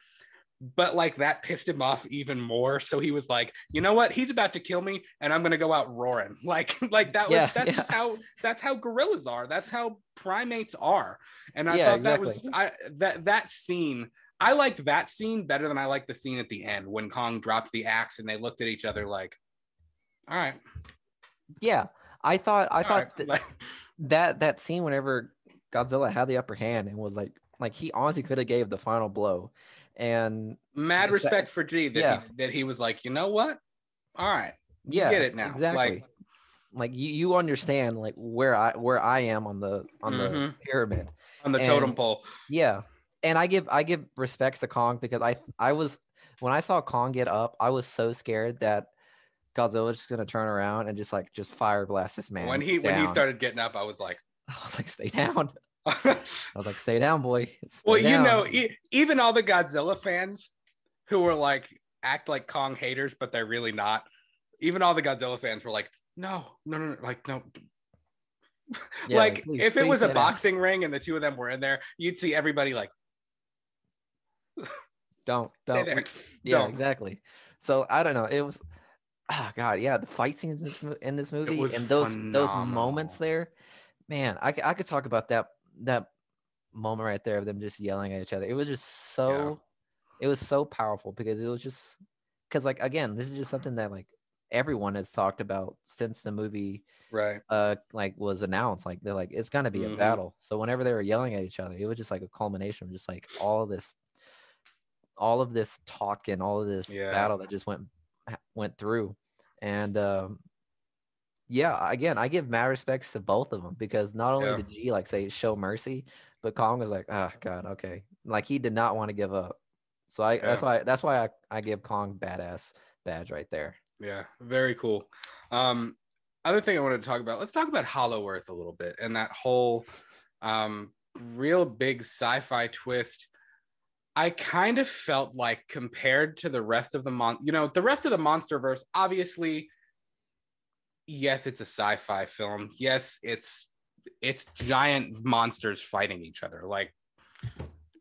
Speaker 1: but like that pissed him off even more. So he was like you know what? He's about to kill me and i'm gonna go out roaring. Like like that was
Speaker 2: Yeah,
Speaker 1: that's
Speaker 2: yeah.
Speaker 1: just how that's how gorillas are. That's how primates are. And i
Speaker 2: Yeah,
Speaker 1: thought that was i that that scene i liked that scene better than i liked the scene at the end when kong dropped the axe and they looked at each other like all right.
Speaker 2: Yeah, I thought I
Speaker 1: all
Speaker 2: thought
Speaker 1: right.
Speaker 2: th- that that scene whenever Godzilla had the upper hand and was like like he honestly could have gave the final blow, and
Speaker 1: mad
Speaker 2: If that-
Speaker 1: respect for g that,
Speaker 2: Yeah.
Speaker 1: he, that he was like you know what all right
Speaker 2: yeah,
Speaker 1: get it now.
Speaker 2: exactly.
Speaker 1: Like-
Speaker 2: Like, you you understand like where I where I am on the on the
Speaker 1: Mhm.
Speaker 2: pyramid.
Speaker 1: on the totem pole
Speaker 2: Yeah, and I give I give respects to Kong because I I was when I saw Kong get up, I was so scared that Godzilla was just gonna turn around and just like just fire blast this man.
Speaker 1: when he when he started getting up i was like
Speaker 2: I was like, stay down. I was like, stay down, boy. Stay
Speaker 1: well, you know, e- even all the Godzilla fans who were like act like Kong haters, but they're really not. Even all the Godzilla fans were like, no, no, no, no like no.
Speaker 2: Yeah,
Speaker 1: like
Speaker 2: please-
Speaker 1: if it was a
Speaker 2: down.
Speaker 1: boxing ring and the two of them were in there, you'd see everybody like,
Speaker 2: don't don't
Speaker 1: there.
Speaker 2: yeah
Speaker 1: Don't.
Speaker 2: exactly so i don't know it was ah god yeah the fight scenes in this, in this movie and those those moments there man I, I could talk about that that moment right there of them just yelling at each other it was just so it was so powerful because it was just because like again this is just something that like everyone has talked about since the movie
Speaker 1: Right.
Speaker 2: uh like was announced like they're like it's gonna be
Speaker 1: Mhm.
Speaker 2: a battle so whenever they were yelling at each other it was just like a culmination of just like all of this all of this talk and all of this
Speaker 1: Yeah.
Speaker 2: battle that just went went through and um yeah again i give mad respects to both of them because not only
Speaker 1: Yeah.
Speaker 2: did g like say show mercy but kong was like oh god okay like he did not want to give up so i that's why that's why I, I give kong badass badge right there
Speaker 1: Yeah, very cool. Um, other thing I wanted to talk about, let's talk about Hollow Earth a little bit and that whole um real big sci-fi twist. I kind of felt like compared to the rest of the mon, you know, the rest of the MonsterVerse, obviously, yes, it's a sci-fi film. Yes, it's it's giant monsters fighting each other. Like,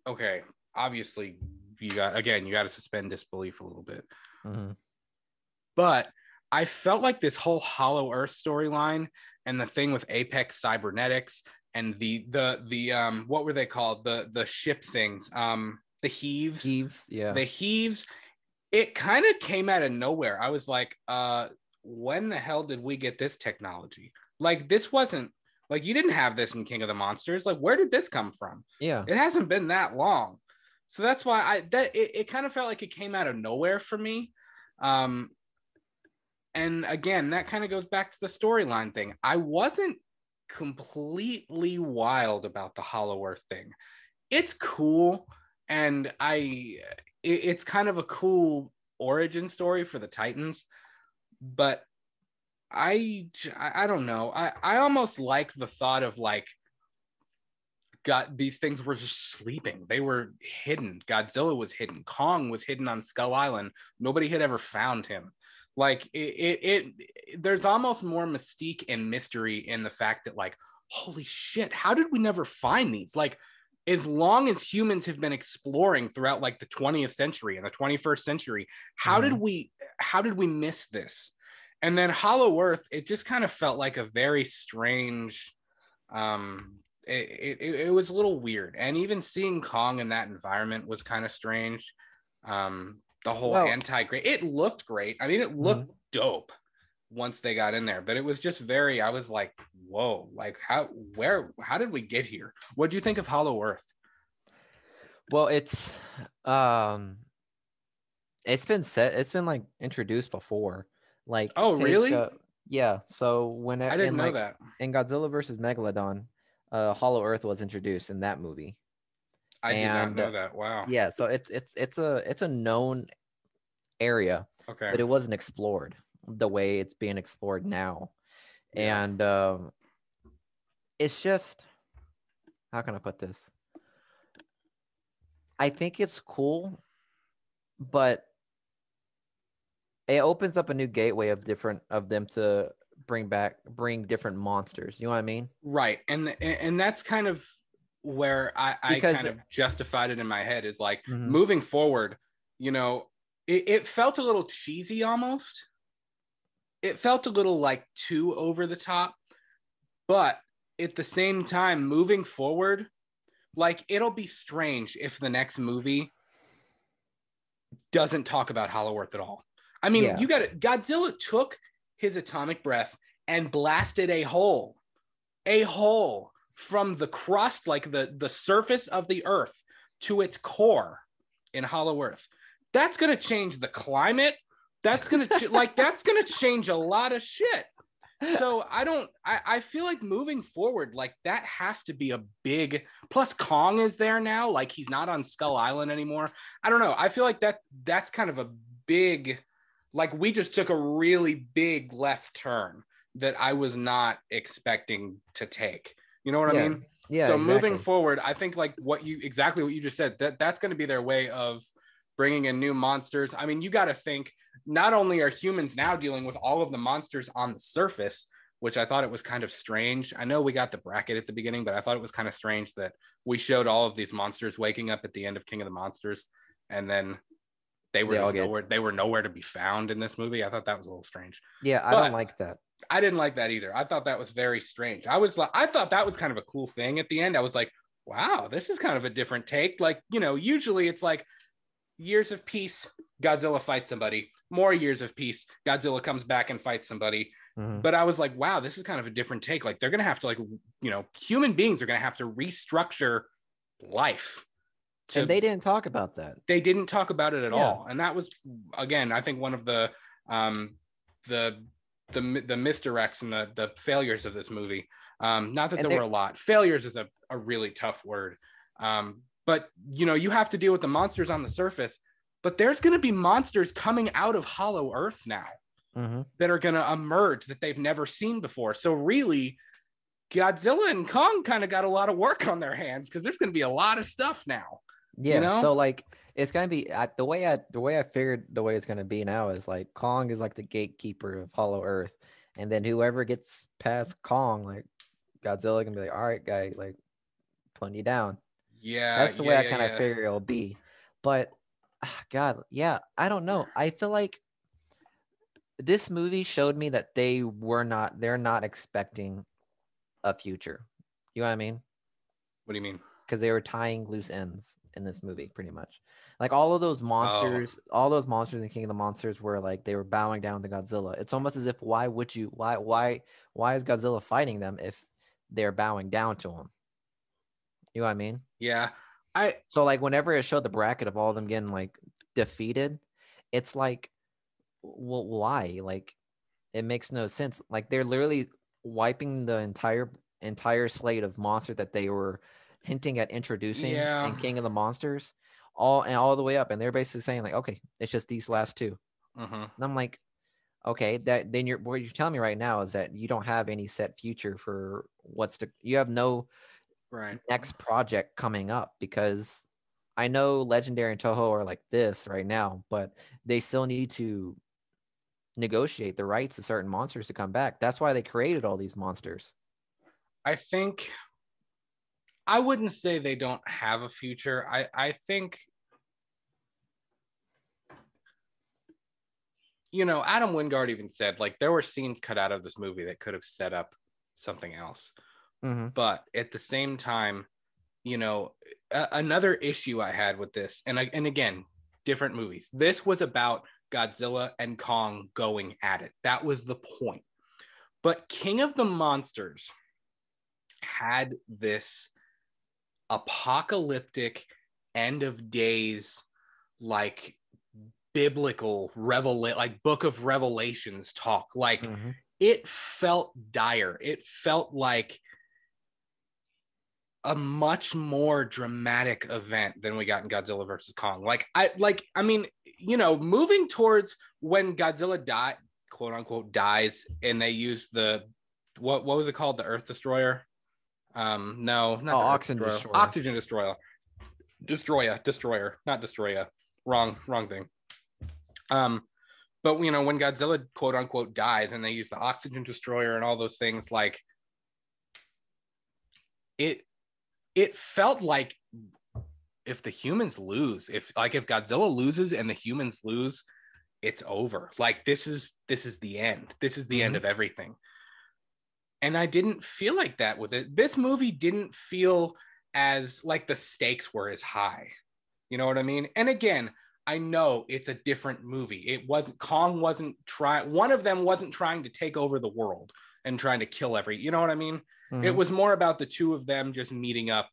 Speaker 1: okay, obviously, you got again, you got to suspend disbelief a little bit.
Speaker 2: Mhm.
Speaker 1: But I felt like this whole Hollow Earth storyline and the thing with Apex Cybernetics and the the the um what were they called the the ship things um the HEAVs
Speaker 2: Thieves, yeah.
Speaker 1: the HEAVs it kind of came out of nowhere i was like uh when the hell did we get this technology? Like this wasn't like you didn't have this in king of the monsters. Like where did this come from?
Speaker 2: Yeah.
Speaker 1: it hasn't been that long. So that's why i that it, it kind of felt like it came out of nowhere for me. Um and again that kind of goes back to the storyline thing. I wasn't completely wild about the hollow earth thing. It's cool and i it, it's kind of a cool origin story for the titans but I I don't know. I i almost like the thought of like got these things were just sleeping. They were hidden. Godzilla was hidden. Kong was hidden on skull island. Nobody had ever found him. Like it, it, it there's almost more mystique and mystery in the fact that like holy shit how did we never find these? Like as long as humans have been exploring throughout like the 20th century and the 21st century how did
Speaker 2: Mhm.
Speaker 1: we how did we miss this? And then hollow earth it just kind of felt like a very strange um it, it, it was a little weird. And even seeing kong in that environment was kind of strange. Um the whole
Speaker 2: Well-
Speaker 1: anti-great it looked great. I mean it looked dope once they got in there but it was just very i was like whoa like how where how did we get here? What do you think of hollow earth?
Speaker 2: Well, it's um it's been set it's been like introduced before. Like
Speaker 1: Oh, really?
Speaker 2: uh, yeah. So when
Speaker 1: i didn't
Speaker 2: in,
Speaker 1: know
Speaker 2: like,
Speaker 1: that
Speaker 2: in Godzilla versus Megalodon, uh Hollow Earth was introduced in that movie.
Speaker 1: i did not know that wow
Speaker 2: Yeah, so it's it's it's a it's a known area,
Speaker 1: okay
Speaker 2: but it wasn't explored the way it's being explored now.
Speaker 1: Yeah.
Speaker 2: And um it's just how can I put this? I think it's cool, but it opens up a new gateway of different of them to bring back bring different monsters. You know what I mean?
Speaker 1: right and and that's kind of where i i
Speaker 2: Because
Speaker 1: kind of justified it in my head is like
Speaker 2: Mhm.
Speaker 1: moving forward you know it, it felt a little cheesy almost it felt a little like too over the top but at the same time moving forward like it'll be strange if the next movie doesn't talk about hollow earth at all i mean
Speaker 2: Yeah.
Speaker 1: you got it godzilla took his atomic breath and blasted a hole a hole from the crust like the the surface of the earth to its core in hollow earth. That's going to change the climate. That's going to ch- like that's going to change a lot of shit. So i don't I, I feel like moving forward like that has to be a big plus kong is there now like he's not on skull island anymore. I don't know. I feel like that that's kind of a big like we just took a really big left turn that i was not expecting to take. You know what i mean?
Speaker 2: Yeah.
Speaker 1: so moving forward i think like what you exactly what you just said that that's going to be their way of bringing in new monsters. I mean you got to think not only are humans now dealing with all of the monsters on the surface which i thought it was kind of strange. I know we got the bracket at the beginning but i thought it was kind of strange that we showed all of these monsters waking up at the end of king of the monsters and then they were
Speaker 2: get-
Speaker 1: nowhere they were nowhere to be found in this movie i thought that was a little strange
Speaker 2: Yeah, I
Speaker 1: but-
Speaker 2: don't like that.
Speaker 1: I didn't like that either. I thought that was very strange. I was like, I thought that was kind of a cool thing at the end. I was like, wow, this is kind of a different take. Like, you know, usually it's like years of peace, Godzilla fights somebody, more years of peace, Godzilla comes back and fights somebody.
Speaker 2: Mhm.
Speaker 1: But I was like, wow, this is kind of a different take. Like, they're going to have to, like, you know, human beings are going to have to restructure life. To-
Speaker 2: And they didn't talk about that.
Speaker 1: they didn't talk about it at
Speaker 2: Yeah.
Speaker 1: all and that was again i think one of the um the the the misdirects and the the failures of this movie um not that
Speaker 2: And
Speaker 1: there were a lot failures is a, a really tough word um but you know you have to deal with the monsters on the surface but there's going to be monsters coming out of hollow earth now
Speaker 2: Mhm.
Speaker 1: that are going to emerge that they've never seen before so really godzilla and kong kind of got a lot of work on their hands because there's going to be a lot of stuff now
Speaker 2: Yeah.
Speaker 1: know?
Speaker 2: So like it's gonna be I, the way I the way I figured the way it's gonna be now is like Kong is like the gatekeeper of Hollow Earth, and then whoever gets past Kong, like Godzilla can be like, all right, guy, like putting you down.
Speaker 1: Yeah,
Speaker 2: That's the
Speaker 1: yeah,
Speaker 2: way I
Speaker 1: yeah,
Speaker 2: kind of
Speaker 1: yeah.
Speaker 2: figure it'll be. But ah, God, yeah, I don't know. I feel like this movie showed me that they were not they're not expecting a future. You know what I mean?
Speaker 1: What do you mean?
Speaker 2: because they were tying loose ends in this movie pretty much. Like all of those oh. monsters all those monsters in king of the monsters were like they were bowing down to godzilla. It's almost as if why would you why why why is godzilla fighting them if they're bowing down to him? You know what i mean?
Speaker 1: Yeah, I
Speaker 2: so like whenever it showed the bracket of all of them getting like defeated it's like well why? Like it makes no sense. Like they're literally wiping the entire entire slate of monsters that they were hinting at introducing
Speaker 1: Yeah.
Speaker 2: in king of the monsters all and all the way up and they're basically saying like okay it's just these last two
Speaker 1: mhm.
Speaker 2: and i'm like okay that then you're what you're telling me right now is that you don't have any set future for what's to you have no
Speaker 1: right.
Speaker 2: next project coming up because I know Legendary and Toho are like this right now, but they still need to negotiate the rights of certain monsters to come back. That's why they created all these monsters.
Speaker 1: I think I wouldn't say they don't have a future. I I think you know, Adam Wingard even said like there were scenes cut out of this movie that could have set up something else.
Speaker 2: Mm-hmm.
Speaker 1: But at the same time, you know, a- another issue I had with this, and I, and again, different movies. This was about Godzilla and Kong going at it. That was the point. But King of the Monsters had this apocalyptic end of days like biblical revel like book of revelations talk like
Speaker 2: Mm-hmm.
Speaker 1: it felt dire. It felt like a much more dramatic event than we got in Godzilla versus Kong. Like I like I mean, you know, moving towards when Godzilla died, quote unquote dies and they use the what what was it called? The Earth Destroyer? Um no, not
Speaker 2: Oh, Oxygen Destroyer.
Speaker 1: Oxygen Destroyer. Destroyer, destroyer, not destroyer. Wrong, wrong thing. Um but you know when godzilla quote unquote dies and they use the oxygen destroyer and all those things like it it felt like if the humans lose if like if godzilla loses and the humans lose it's over like this is this is the end this is the end
Speaker 2: Mhm.
Speaker 1: of everything and i didn't feel like that with it this movie didn't feel as like the stakes were as high you know what i mean and again I know it's a different movie. It wasn't Kong wasn't trying one of them wasn't trying to take over the world and trying to kill every you know what I mean?
Speaker 2: Mm-hmm.
Speaker 1: It was more about the two of them just meeting up.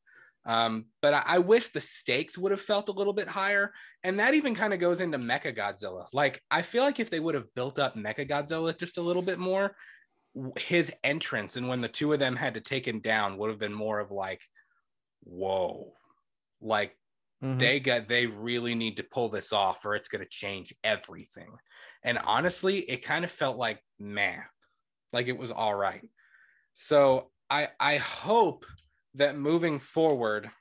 Speaker 1: Um, but I, I wish the stakes would have felt a little bit higher. And that even kind of goes into Mecha Godzilla. Like, I feel like if they would have built up Mecha Godzilla just a little bit more, his entrance and when the two of them had to take him down would have been more of like, whoa. Like
Speaker 2: Mhm.
Speaker 1: they got they really need to pull this off or it's going to change everything and honestly it kind of felt like meh like it was all right so i i hope that moving forward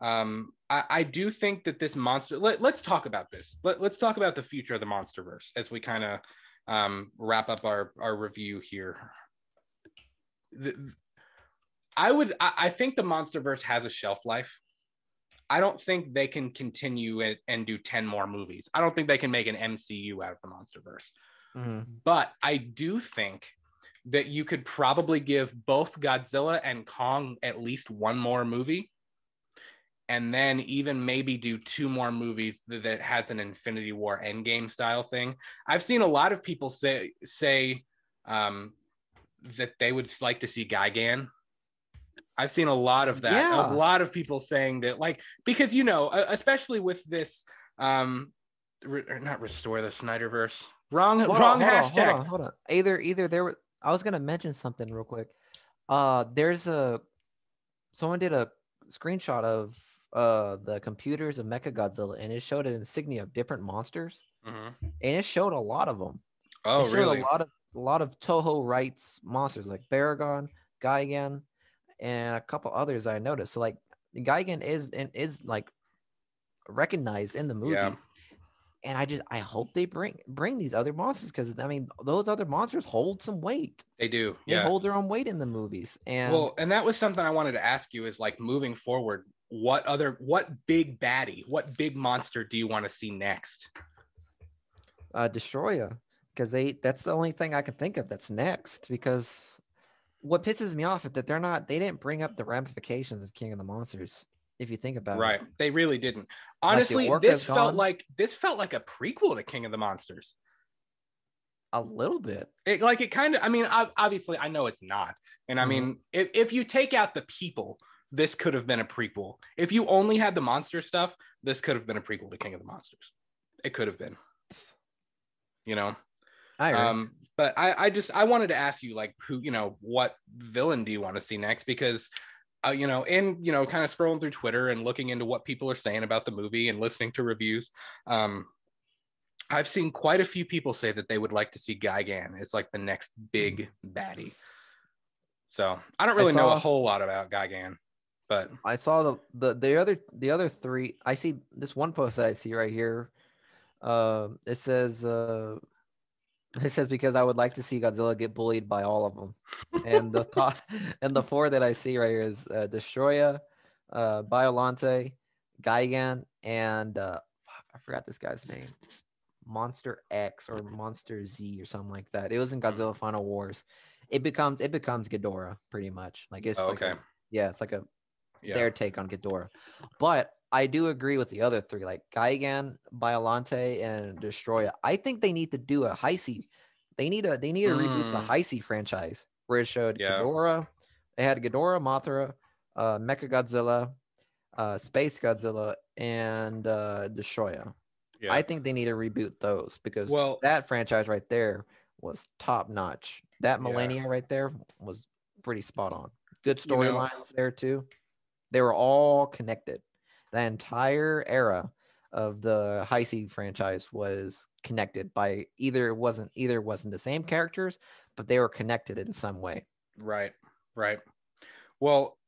Speaker 1: um i i do think that this monster let, let's talk about this let, let's talk about the future of the monsterverse as we kind of um wrap up our our review here the, i would I, I think the monsterverse has a shelf life I don't think they can continue it and do 10 more movies. I don't think they can make an MCU out of the Monsterverse.
Speaker 2: Mhm.
Speaker 1: But I do think that you could probably give both Godzilla and Kong at least one more movie. And then even maybe do two more movies that, has an Infinity War Endgame style thing. I've seen a lot of people say say um, that they would like to see Gigan I've seen a lot of that.
Speaker 2: Yeah.
Speaker 1: A lot of people saying that, like, because you know, especially with this, um, re- or not restore the Snyderverse. Wrong,
Speaker 2: Hold on,
Speaker 1: wrong
Speaker 2: hold on,
Speaker 1: hashtag.
Speaker 2: hold on, hold on. Either either there were I was gonna mention something real quick. Uh there's a someone did a screenshot of uh the computers of Mecha Godzilla and it showed an insignia of different monsters
Speaker 1: Mhm.
Speaker 2: and it showed a lot of them.
Speaker 1: Oh,
Speaker 2: it
Speaker 1: really?
Speaker 2: a lot of a lot of Toho rights monsters like Baragon, Gigan, and a couple others I noticed. So like Gigan is and is like recognized in the movie.
Speaker 1: Yeah.
Speaker 2: And I just I hope they bring bring these other monsters because I mean those other monsters hold some weight.
Speaker 1: They do.
Speaker 2: They
Speaker 1: Yeah.
Speaker 2: hold their own weight in the movies. And
Speaker 1: Well, and that was something I wanted to ask you is like moving forward, what other what big baddie, what big monster do you want to see next?
Speaker 2: uh Destoroyah because they that's the only thing I can think of that's next because what pisses me off is that they're not they didn't bring up the ramifications of King of the Monsters if you think about
Speaker 1: Right.
Speaker 2: it.
Speaker 1: Right, they really didn't. Honestly,
Speaker 2: orca's
Speaker 1: this felt
Speaker 2: gone.
Speaker 1: like this felt like a prequel to King of the Monsters.
Speaker 2: A little bit.
Speaker 1: It like it kind of I mean, ob- obviously I know it's not. And I
Speaker 2: Mhm.
Speaker 1: mean, if if you take out the people, this could have been a prequel. If you only had the monster stuff, this could have been a prequel to King of the Monsters. It could have been. You know?
Speaker 2: I agree.
Speaker 1: Um, but I, I just I wanted to ask you like who you know what villain do you want to see next because uh, you know and you know kind of scrolling through Twitter and looking into what people are saying about the movie and listening to reviews um I've seen quite a few people say that they would like to see Gigan as like the next big baddie so I don't
Speaker 2: I
Speaker 1: really know a whole lot about Gigan but
Speaker 2: I saw the, the the other the other three. I see this one post that I see right here. Um, it says uh, it says because I would like to see Godzilla get bullied by all of them, and the top and the four that I see right here is uh, Destoroyah, uh, Biolante, Gigan, and uh, I forgot this guy's name, Monster X or Monster Z or something like that. It was in Godzilla Final Wars. It becomes it becomes Ghidorah pretty much. Like it's
Speaker 1: Oh,
Speaker 2: like a-
Speaker 1: okay.
Speaker 2: yeah, it's like a
Speaker 1: yeah
Speaker 2: their take on Ghidorah. But I do agree with the other three, like Gigan, Biolante, and Destoroyah. I think they need to do a Heisei. They need a they need to reboot the
Speaker 1: Mm.
Speaker 2: Heisei franchise where it showed
Speaker 1: Yeah.
Speaker 2: Ghidorah. They had Ghidorah, Mothra, uh, Mecha Godzilla, uh, Space Godzilla, and uh, Destoroyah.
Speaker 1: yeah
Speaker 2: I think they need to reboot those because
Speaker 1: Well-
Speaker 2: that franchise right there was top notch. That
Speaker 1: Yeah.
Speaker 2: Millennia right there was pretty spot on. Good
Speaker 1: You know-
Speaker 2: storylines there too. They were all connected. The entire era of the Heisei franchise was connected by either it wasn't either it wasn't the same characters, but they were connected in some way.
Speaker 1: Right, right. Well,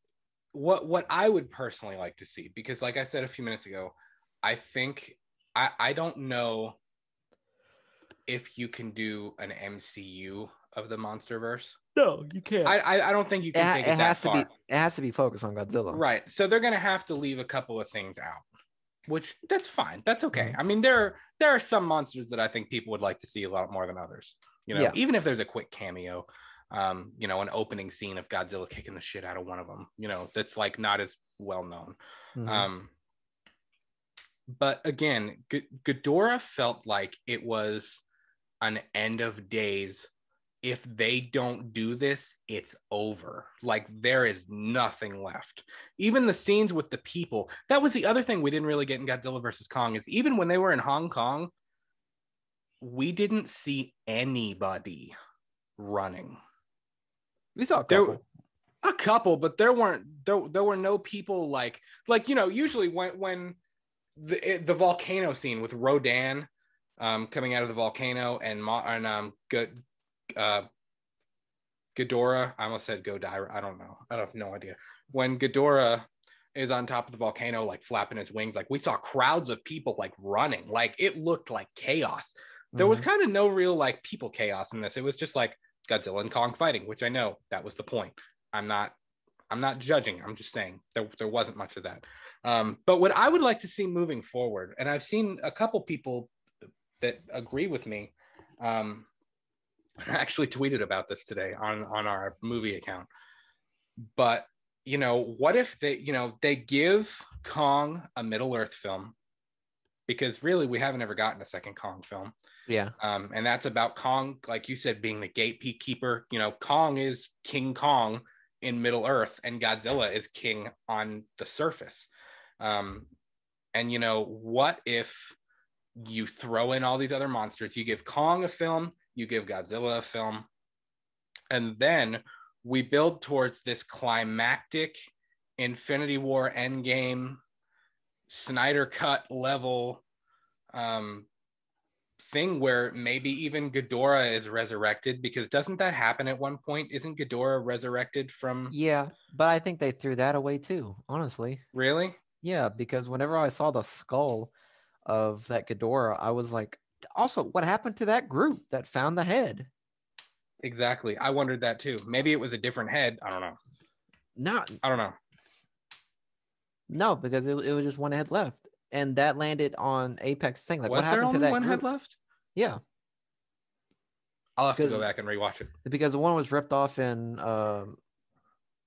Speaker 1: what what I would personally like to see, because like I said a few minutes ago, I think I I don't know if you can do an MCU of the MonsterVerse.
Speaker 2: No, you can't.
Speaker 1: I I, I don't think you
Speaker 2: it,
Speaker 1: can
Speaker 2: ha-
Speaker 1: take
Speaker 2: it
Speaker 1: it, that
Speaker 2: has to
Speaker 1: far.
Speaker 2: be it has to be focused on Godzilla.
Speaker 1: Right. So they're gonna have to leave a couple of things out, which that's fine. That's okay.
Speaker 2: Mhm.
Speaker 1: I mean, there there are some monsters that I think people would like to see a lot more than others. You know,
Speaker 2: Yeah.
Speaker 1: even if there's a quick cameo, um, you know, an opening scene of Godzilla kicking the shit out of one of them. You know, that's like not as well known.
Speaker 2: Mhm.
Speaker 1: Um, but again, G- Ghidorah felt like it was an end of days. If they don't do this, it's over. Like there is nothing left. Even the scenes with the people. That was the other thing we didn't really get in Godzilla versus Kong is even when they were in Hong Kong, we didn't see anybody running
Speaker 2: we saw a
Speaker 1: there-
Speaker 2: couple.
Speaker 1: a couple but there weren't there, there were no people like like you know usually when when the it- the volcano scene with rodan um coming out of the volcano and Ma, and um good uh Ghidorah, I almost said Godira. I don't know. I don't have no idea. When Ghidorah is on top of the volcano, like flapping his wings, like we saw crowds of people like running. Like it looked like chaos. There was
Speaker 2: Mhm.
Speaker 1: kind of no real like people chaos in this. It was just like Godzilla and Kong fighting, which I know that was the point. I'm not I'm not judging. I'm just saying there, there wasn't much of that. Um, but what I would like to see moving forward, and I've seen a couple people that agree with me. Um, I actually tweeted about this today on on our movie account. But you know, what if they, you know, they give Kong a Middle Earth film? Because really, we haven't ever gotten a second Kong film.
Speaker 2: Yeah.
Speaker 1: Um, and that's about Kong, like you said, being the gatekeeper. You know, Kong is King Kong in Middle Earth, and Godzilla is king on the surface. Um, and you know, what if you throw in all these other monsters? You give Kong a film, you give Godzilla a film, and then we build towards this climactic Infinity War Endgame, Snyder Cut level um, thing where maybe even Ghidorah is resurrected because doesn't that happen at one point? Isn't Ghidorah resurrected from
Speaker 2: Yeah, but I think they threw that away too. Honestly,
Speaker 1: really?
Speaker 2: Yeah, because whenever I saw the skull of that Ghidorah, I was like, also, what happened to that group that found the head?
Speaker 1: Exactly. I wondered that too. Maybe it was a different head. I don't know.
Speaker 2: No,
Speaker 1: I don't know.
Speaker 2: no, because it, it was just one head left, and that landed on Apex thing. Like,
Speaker 1: was
Speaker 2: what happened to that
Speaker 1: one
Speaker 2: group?
Speaker 1: head left?
Speaker 2: Yeah,
Speaker 1: I'll have to go back and rewatch it.
Speaker 2: because the one was ripped off in um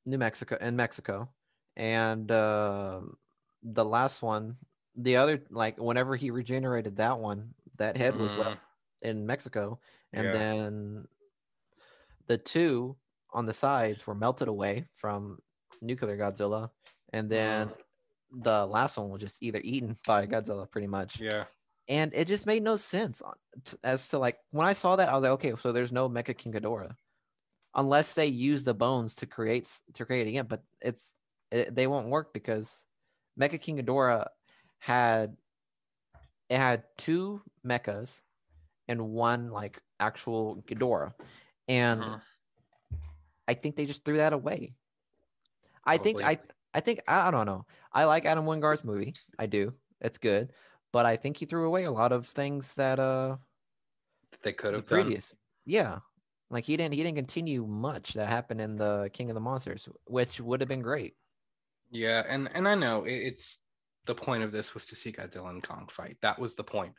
Speaker 2: New Mexico in Mexico, and um the last one, the other like whenever he regenerated that one, that head was
Speaker 1: Mm.
Speaker 2: left in Mexico, and
Speaker 1: Yeah.
Speaker 2: then the two on the sides were melted away from nuclear Godzilla, and then the last one was just either eaten by Godzilla, pretty much
Speaker 1: Yeah.
Speaker 2: and it just made no sense as to like when I saw that I was like, okay, so there's no Mecha King Ghidorah, unless they use the bones to create to create again. But it's it, they won't work because Mecha King Ghidorah had it had two mechas and one like actual Ghidorah, and
Speaker 1: Mhm.
Speaker 2: I think they just threw that away. I think I I think I, I don't know. I like Adam Wingard's movie. I do. It's good. But I think he threw away a lot of things that uh
Speaker 1: They could
Speaker 2: the
Speaker 1: have done.
Speaker 2: Yeah. Like he didn't he didn't continue much that happened in the King of the Monsters, which would have been great.
Speaker 1: Yeah, and and I know it, it's the point of this was to see Godzilla and Kong fight. That was the point.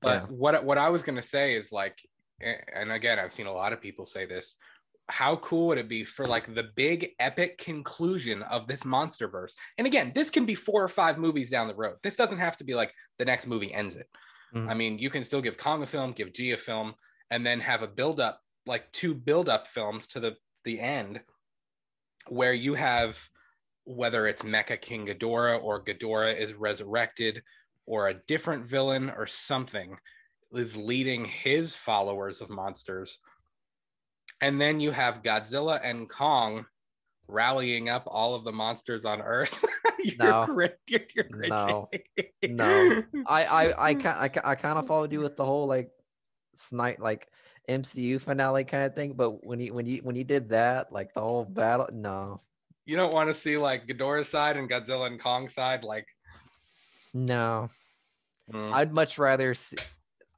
Speaker 1: But
Speaker 2: Yeah.
Speaker 1: what what I was gonna say is like, and again, I've seen a lot of people say this. How cool would it be for like the big epic conclusion of this monster verse? And again, this can be four or five movies down the road. This doesn't have to be like the next movie ends it.
Speaker 2: Mhm.
Speaker 1: I mean, you can still give Kong a film, give G a film, and then have a build up, like two build up films to the the end, where you have whether it's Mecha King Ghidorah or Ghidorah is resurrected, or a different villain or something is leading his followers of monsters, and then you have Godzilla and Kong rallying up all of the monsters on Earth.
Speaker 2: No.
Speaker 1: crit- you're, you're
Speaker 2: No. No. I I I kind I, I kind of followed you with the whole like snipe like MCU finale kind of thing, but when you when you when you did that, like the whole battle, no,
Speaker 1: you don't want to see like Ghidorah's side and Godzilla and Kong side like
Speaker 2: no.
Speaker 1: mm,
Speaker 2: I'd much rather see.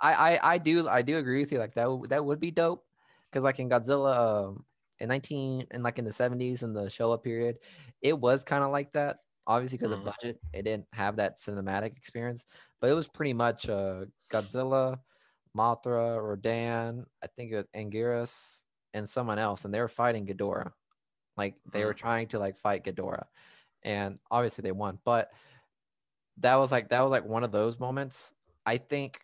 Speaker 2: I, I I do I do agree with you. Like that would that would be dope. Because like in Godzilla, um, in nineteen and like in the seventies in the Showa period, it was kind of like that. Obviously, because
Speaker 1: Mhm.
Speaker 2: of budget, it didn't have that cinematic experience. But it was pretty much uh, Godzilla, Mothra, Rodan. I think it was Anguirus and someone else, and they were fighting Ghidorah. Like they were mm-hmm. trying to like fight Ghidorah, and obviously they won. But that was like that was like one of those moments. I think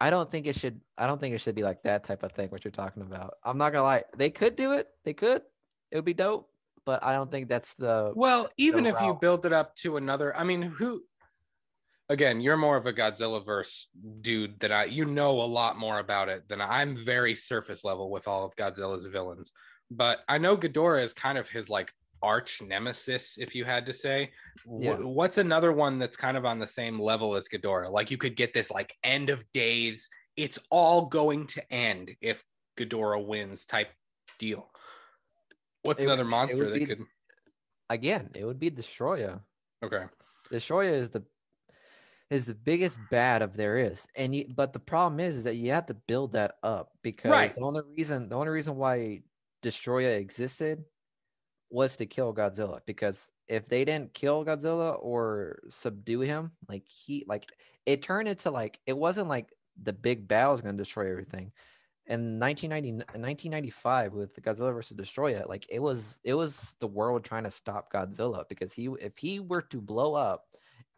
Speaker 2: I don't think it should I don't think it should be like that type of thing what you're talking about. I'm not gonna lie. They could do it. They could. It would be dope. But I don't think that's the
Speaker 1: well even if you build it up to another I mean who again you're more of a Godzilla verse dude than I you know a lot more about it than I. I'm very surface level with all of Godzilla's villains but I know Ghidorah is kind of his like arch nemesis if you had to say
Speaker 2: Yeah.
Speaker 1: what's another one that's kind of on the same level as Ghidorah like you could get this like end of days it's all going to end if Ghidorah wins type deal what's
Speaker 2: It
Speaker 1: another monster that
Speaker 2: be-
Speaker 1: could
Speaker 2: again, it would be Destoroyah.
Speaker 1: okay
Speaker 2: Destoroyah is the is the biggest bad of there is. And you, but the problem is, is that you have to build that up because
Speaker 1: Right.
Speaker 2: the only reason the only reason why Destoroyah existed was to kill Godzilla. Because if they didn't kill Godzilla or subdue him, like he like it turned into like it wasn't like the big bad was gonna destroy everything. In 1990, in 1995 with Godzilla versus Destoroyah, like it was it was the world trying to stop Godzilla because he if he were to blow up,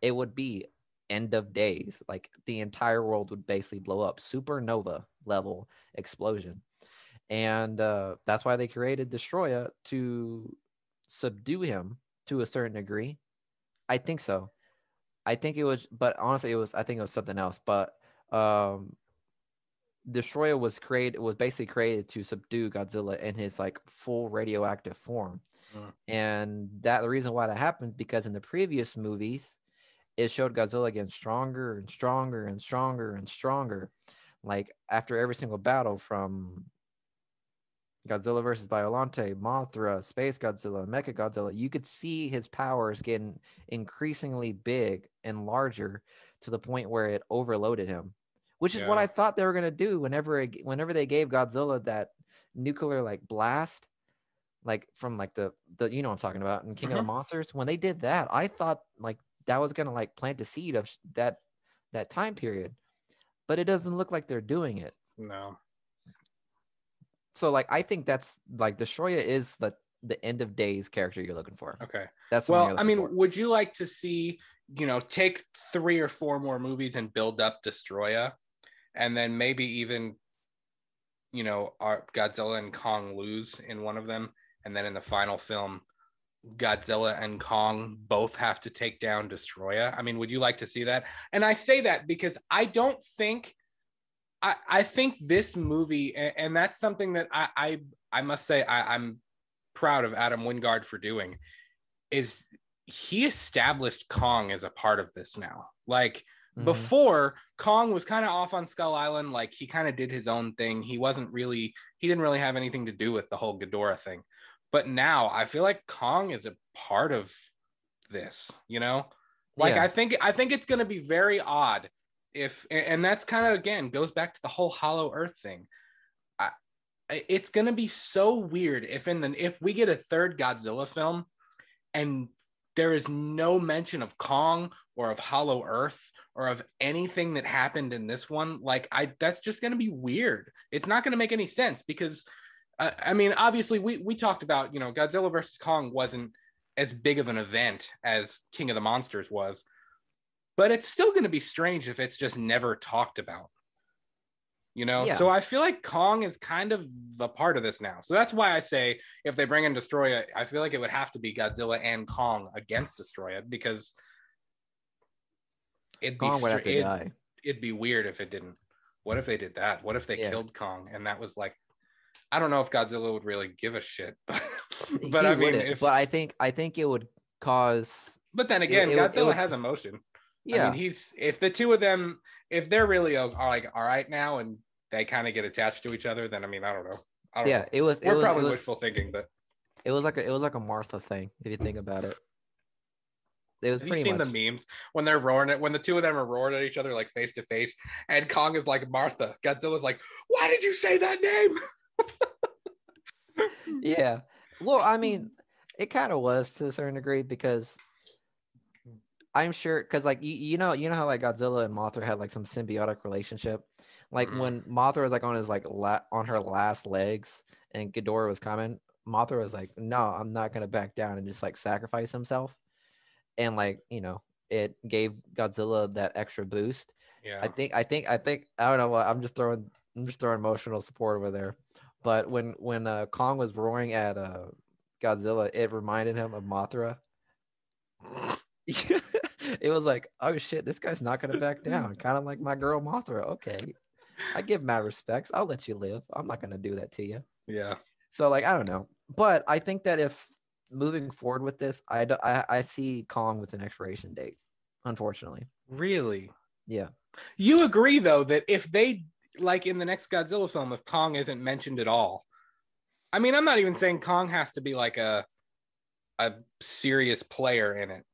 Speaker 2: it would be end of days. Like the entire world would basically blow up, supernova level explosion. And uh, that's why they created Destoroyah to subdue him to a certain degree. I think so. I think it was, but honestly, it was. I think it was something else. But um, Destoroyah was created was basically created to subdue Godzilla in his like full radioactive form.
Speaker 1: Mm.
Speaker 2: And that the reason why that happened because in the previous movies, it showed Godzilla getting stronger and stronger and stronger and stronger. Like after every single battle from Godzilla versus Biolante, Mothra, Space Godzilla, Mecha Godzilla, you could see his powers getting increasingly big and larger to the point where it overloaded him, which is what I thought they were gonna do whenever it, whenever they gave Godzilla that nuclear like blast, like from like the the you know what I'm talking about in King of the Monsters. When they did that, I thought like that was gonna like plant a seed of that that time period, but it doesn't look like they're doing it.
Speaker 1: No.
Speaker 2: So like I think that's like Destoroyah is the the end of days character you're looking for.
Speaker 1: Okay.
Speaker 2: That's
Speaker 1: Well, I mean,
Speaker 2: for.
Speaker 1: would you like to see, you know, take three or four more movies and build up Destoroyah, and then maybe even, you know, our Godzilla and Kong lose in one of them, and then in the final film, Godzilla and Kong both have to take down Destoroyah? I mean, would you like to see that? And I say that because I don't think. I, I think this movie, and, and that's something that I, I I must say I, I'm proud of Adam Wingard for doing, is he established Kong as a part of this now. Like
Speaker 2: Mhm.
Speaker 1: before, Kong was kind of off on Skull Island, like he kind of did his own thing. He wasn't really he didn't really have anything to do with the whole Ghidorah thing. But now I feel like Kong is a part of this, you know? Like
Speaker 2: Yeah.
Speaker 1: I think I think it's gonna be very odd if and that's kind of again goes back to the whole hollow earth thing. I, it's gonna be so weird if in the if we get a third Godzilla film and there is no mention of Kong or of Hollow Earth or of anything that happened in this one. Like I that's just gonna be weird. It's not gonna make any sense because uh, I mean obviously we we talked about you know Godzilla versus Kong wasn't as big of an event as King of the Monsters was but it's still going to be strange if it's just never talked about you know
Speaker 2: Yeah.
Speaker 1: so i feel like kong is kind of a part of this now so that's why i say if they bring in Destoroyah i feel like it would have to be godzilla and kong against Destoroyah because it'd be,
Speaker 2: Kong would
Speaker 1: str-
Speaker 2: have to
Speaker 1: it'd,
Speaker 2: die.
Speaker 1: it'd be weird if it didn't what if they did that what if they
Speaker 2: Yeah.
Speaker 1: killed kong and that was like i don't know if godzilla would really give a shit but, but
Speaker 2: He
Speaker 1: i mean if
Speaker 2: but I think I think it would cause
Speaker 1: but then again
Speaker 2: it it
Speaker 1: godzilla
Speaker 2: would-
Speaker 1: has emotion
Speaker 2: yeah.
Speaker 1: I mean, he's if the two of them, if they're really uh, are like all right now, and they kind of get attached to each other, then I mean, I don't know. I don't
Speaker 2: yeah,
Speaker 1: know.
Speaker 2: it was it
Speaker 1: we're
Speaker 2: was,
Speaker 1: probably
Speaker 2: it was
Speaker 1: wishful thinking, but
Speaker 2: it was like a, it was like a Martha thing if you think about it. It was
Speaker 1: have you
Speaker 2: pretty
Speaker 1: seen
Speaker 2: much
Speaker 1: the memes when they're roaring it when the two of them are roaring at each other like face to face, and Kong is like Martha, Godzilla's like, why did you say that name?
Speaker 2: yeah. Well, I mean, it kind of was to a certain degree because I'm sure because like you, you know you know how like Godzilla and Mothra had like some symbiotic relationship. Like
Speaker 1: Mhm.
Speaker 2: when Mothra was like on his like la- on her last legs and Ghidorah was coming, Mothra was like, "No, I'm not gonna back down," and just like sacrifice himself. And like you know, it gave Godzilla that extra boost.
Speaker 1: Yeah,
Speaker 2: I think I think I think I don't know what I'm just throwing I'm just throwing emotional support over there. But when when uh, Kong was roaring at uh, Godzilla, it reminded him of Mothra. it was like, oh shit, this guy's not gonna back down. Kind of like my girl Mothra. Okay, I give my respects. I'll let you live. I'm not gonna do that to you.
Speaker 1: yeah,
Speaker 2: So like I don't know, but I think that if moving forward with this, I do, I, I see Kong with an expiration date. Unfortunately,
Speaker 1: really.
Speaker 2: yeah.
Speaker 1: You agree though that if they like in the next Godzilla film, if Kong isn't mentioned at all, I mean, I'm not even saying Kong has to be like a a serious player in it,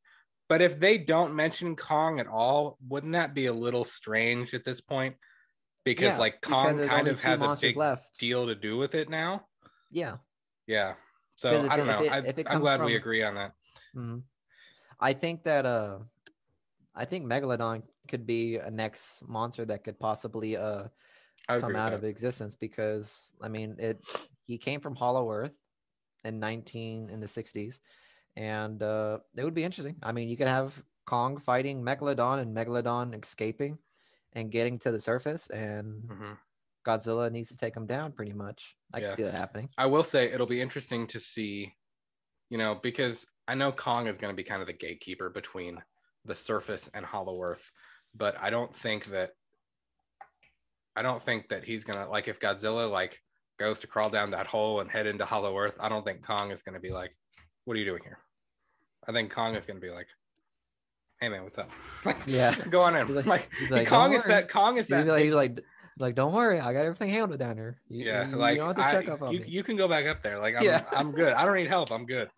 Speaker 1: but if they don't mention Kong at all, wouldn't that be a little strange at this point? Because
Speaker 2: Yeah,
Speaker 1: like Kong
Speaker 2: there's
Speaker 1: kind of has a big
Speaker 2: left.
Speaker 1: deal to do with it now.
Speaker 2: Yeah.
Speaker 1: Yeah. So
Speaker 2: if
Speaker 1: I don't know.
Speaker 2: it-
Speaker 1: I,
Speaker 2: it
Speaker 1: I'm glad we agree on that.
Speaker 2: hmm I think that uh, I think Megalodon could be a next monster that could possibly uh come out of existence because I mean it. He came from Hollow Earth in 19 in the 60s, and uh, it would be interesting. I mean, you could have Kong fighting Megalodon and Megalodon escaping and getting to the surface, and
Speaker 1: Mhm.
Speaker 2: Godzilla needs to take him down. Pretty much, I
Speaker 1: Yeah.
Speaker 2: can see that happening.
Speaker 1: I will say it'll be interesting to see, you know, because I know Kong is going to be kind of the gatekeeper between the surface and Hollow Earth, but I don't think that I don't think that he's gonna like if Godzilla like goes to crawl down that hole and head into Hollow Earth. I don't think Kong is gonna be like, "What are you doing here?" I think Kong is gonna be like, "Hey man, what's up?"
Speaker 2: Yeah.
Speaker 1: go on in.
Speaker 2: He's like-
Speaker 1: Like,
Speaker 2: he's like,
Speaker 1: Kong is
Speaker 2: worry."
Speaker 1: that Kong is
Speaker 2: He'd
Speaker 1: that
Speaker 2: like, be like, Like, don't worry, I got everything handled down here. You,
Speaker 1: yeah,
Speaker 2: you,
Speaker 1: like
Speaker 2: you don't have to
Speaker 1: I-
Speaker 2: up on
Speaker 1: you,
Speaker 2: me.
Speaker 1: you can go back up there. Like I'm,
Speaker 2: Yeah.
Speaker 1: I'm good. I don't need help. I'm good.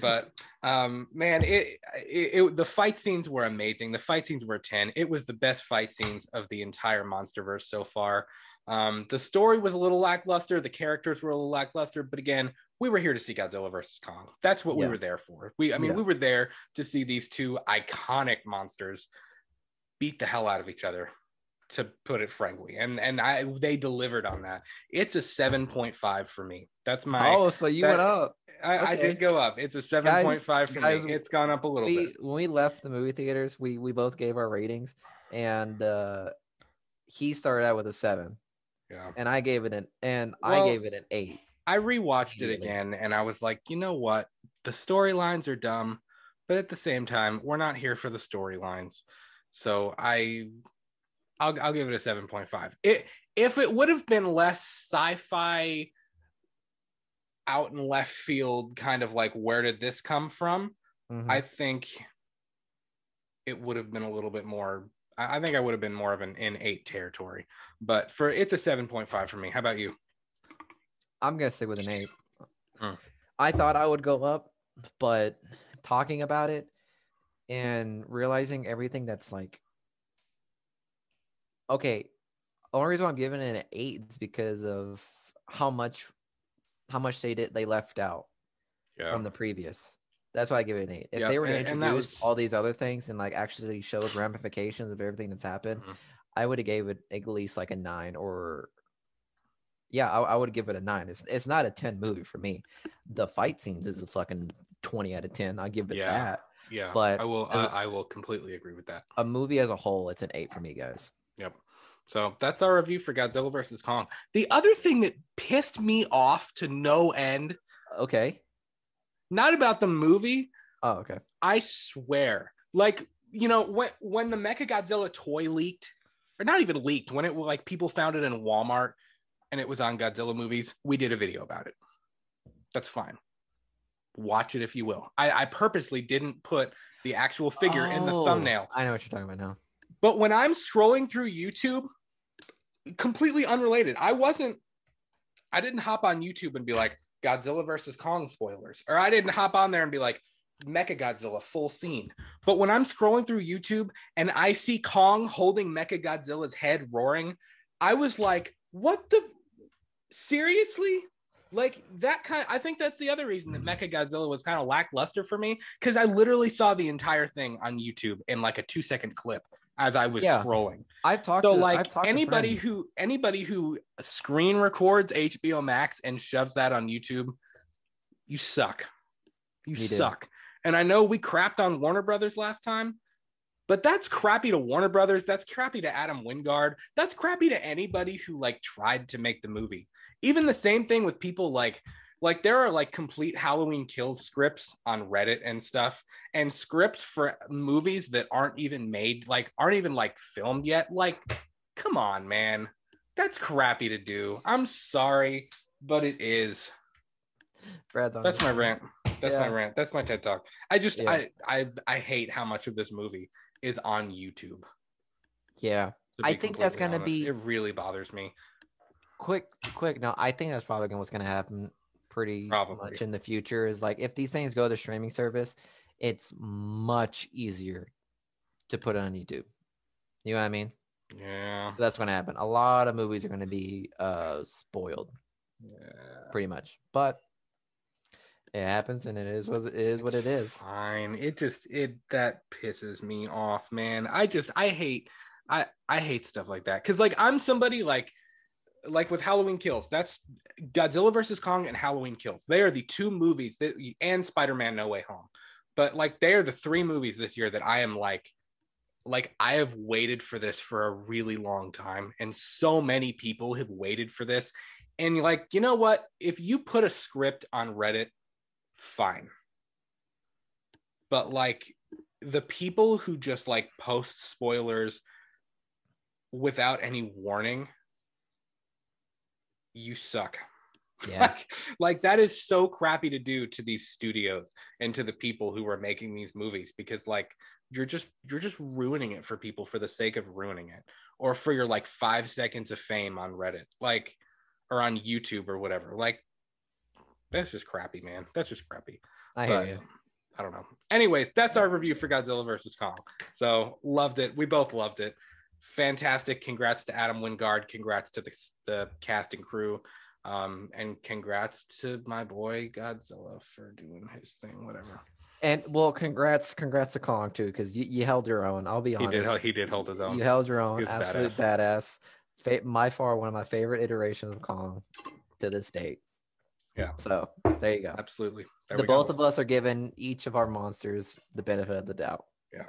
Speaker 1: But um, man, it, it, it the fight scenes were amazing. The fight scenes were ten. It was the best fight scenes of the entire MonsterVerse so far. Um, the story was a little lackluster. The characters were a little lackluster. But again, we were here to see Godzilla versus Kong. That's what we were there for. We, I mean,
Speaker 2: Yeah.
Speaker 1: we were there to see these two iconic monsters beat the hell out of each other to put it frankly and and i they delivered on that it's a 7.5 for me that's my
Speaker 2: oh, so you
Speaker 1: that-
Speaker 2: went up.
Speaker 1: I, I did go up it's a 7.5 for
Speaker 2: guys,
Speaker 1: me it's gone up a little
Speaker 2: We
Speaker 1: bit
Speaker 2: when we left the movie theaters, we we both gave our ratings, and uh he started out with a seven,
Speaker 1: yeah
Speaker 2: and I gave it an and I gave it an eight.
Speaker 1: I rewatched it again and i was like you know what the storylines are dumb but at the same time we're not here for the storylines so i I'll, I'll give it a 7.5 it if it would have been less sci-fi out in left field kind of like where did this come from
Speaker 2: Mhm.
Speaker 1: I think it would have been a little bit more. I think I would have been more of an in eight territory, but for it's a seven point five for me. How about you?
Speaker 2: I'm gonna stick with an eight.
Speaker 1: Hmm.
Speaker 2: I thought I would go up, but talking about it and realizing everything that's like okay. Only reason why I'm giving it an eight is because of how much how much they did they left out from the previous. That's why I give it an eight. If
Speaker 1: Yeah,
Speaker 2: they were to
Speaker 1: and- and
Speaker 2: introduce
Speaker 1: was-
Speaker 2: all these other things and like actually show the ramifications of everything that's happened,
Speaker 1: Mhm.
Speaker 2: I would have gave it at least like a nine or yeah, I, I would give it a nine. It's it's not a ten movie for me. The fight scenes is a fucking twenty out of ten. I give it
Speaker 1: Yeah.
Speaker 2: that.
Speaker 1: yeah,
Speaker 2: but-
Speaker 1: I will. I, I will completely agree with that.
Speaker 2: A movie as a whole, it's an eight for me, guys.
Speaker 1: Yep. So that's our review for Godzilla versus Kong. The other thing that pissed me off to no end,
Speaker 2: Okay.
Speaker 1: not about the movie,
Speaker 2: Oh, okay.
Speaker 1: I swear, like you know, when when the Mecha Godzilla toy leaked, or not even leaked, when it like people found it in Walmart and it was on Godzilla movies, we did a video about it. That's fine. Watch it if you will. I, I purposely didn't put the actual figure in the
Speaker 2: Oh,
Speaker 1: thumbnail,
Speaker 2: I know what you're talking about now.
Speaker 1: but when I'm scrolling through YouTube, completely unrelated, I wasn't, I didn't hop on YouTube and be like Godzilla versus Kong spoilers, or I didn't hop on there and be like Mecha Godzilla full scene. But when I'm scrolling through YouTube and I see Kong holding Mecha Godzilla's head roaring, I was like, what the seriously? Like that kind I think that's the other reason that mm-hmm. Mecha Godzilla was kind of lackluster for me because I literally saw the entire thing on YouTube in like a two second clip as I was
Speaker 2: Yeah.
Speaker 1: scrolling.
Speaker 2: I've talked
Speaker 1: So
Speaker 2: to
Speaker 1: like
Speaker 2: I've talked
Speaker 1: anybody who anybody who screen records HBO Max and shoves that on YouTube, you suck. You,
Speaker 2: did.
Speaker 1: suck. And I know we crapped on Warner Brothers last time, but that's crappy to Warner Brothers. That's crappy to Adam Wingard. That's crappy to anybody who like tried to make the movie. Even the same thing with people like like there are like complete Halloween kills scripts on Reddit and stuff and scripts for movies that aren't even made like aren't even like filmed yet. Like come on, man. That's crappy to do. I'm sorry, but it is.
Speaker 2: Brad's
Speaker 1: That's my rant. That's my
Speaker 2: Yeah.
Speaker 1: rant. That's my TED talk. I just
Speaker 2: Yeah.
Speaker 1: I I I hate how much of this movie is on YouTube.
Speaker 2: Yeah. I think that's gonna
Speaker 1: honest.
Speaker 2: be-
Speaker 1: It really bothers me.
Speaker 2: Quick quick no i think that's probably what's going to happen pretty
Speaker 1: Probably.
Speaker 2: much in the future is like if these things go to streaming service it's much easier to put it on youtube you know what i mean
Speaker 1: Yeah.
Speaker 2: so that's going to happen a lot of movies are going to be uh spoiled
Speaker 1: yeah.
Speaker 2: pretty much but it happens and it is what it is what it is
Speaker 1: Fine. It just it that pisses me off, man. I just I hate I I hate stuff like that cuz like I'm somebody like like with Halloween Kills. That's Godzilla versus Kong and Halloween Kills. They are the two movies that and Spider-Man No Way Home. But like they are the three movies this year that I am like like I have waited for this for a really long time and so many people have waited for this and like, you know what? If you put a script on Reddit, fine but like the people who just like post spoilers without any warning you suck
Speaker 2: Yeah.
Speaker 1: like, like that is so crappy to do to these studios and to the people who are making these movies because like you're just you're just ruining it for people for the sake of ruining it or for your like five seconds of fame on reddit like or on youtube or whatever like that's just crappy man that's just crappy
Speaker 2: I hear
Speaker 1: but,
Speaker 2: you.
Speaker 1: I don't know. Anyways, that's our review for Godzilla versus Kong. So loved it. We both loved it. Fantastic. Congrats to Adam Wingard. Congrats to the, the cast and crew. Um, and congrats to my boy Godzilla for doing his thing. Whatever.
Speaker 2: And well, congrats, congrats to Kong too, because you, you held your own. I'll be
Speaker 1: He
Speaker 2: honest.
Speaker 1: did. He did hold his own.
Speaker 2: You held your own. Absolute badass. Fa- my far one of my favorite iterations of Kong to this date.
Speaker 1: Yeah.
Speaker 2: So there you go.
Speaker 1: Absolutely. There
Speaker 2: the
Speaker 1: we go.
Speaker 2: both of us are giving each of our monsters the benefit of the doubt.
Speaker 1: Yeah.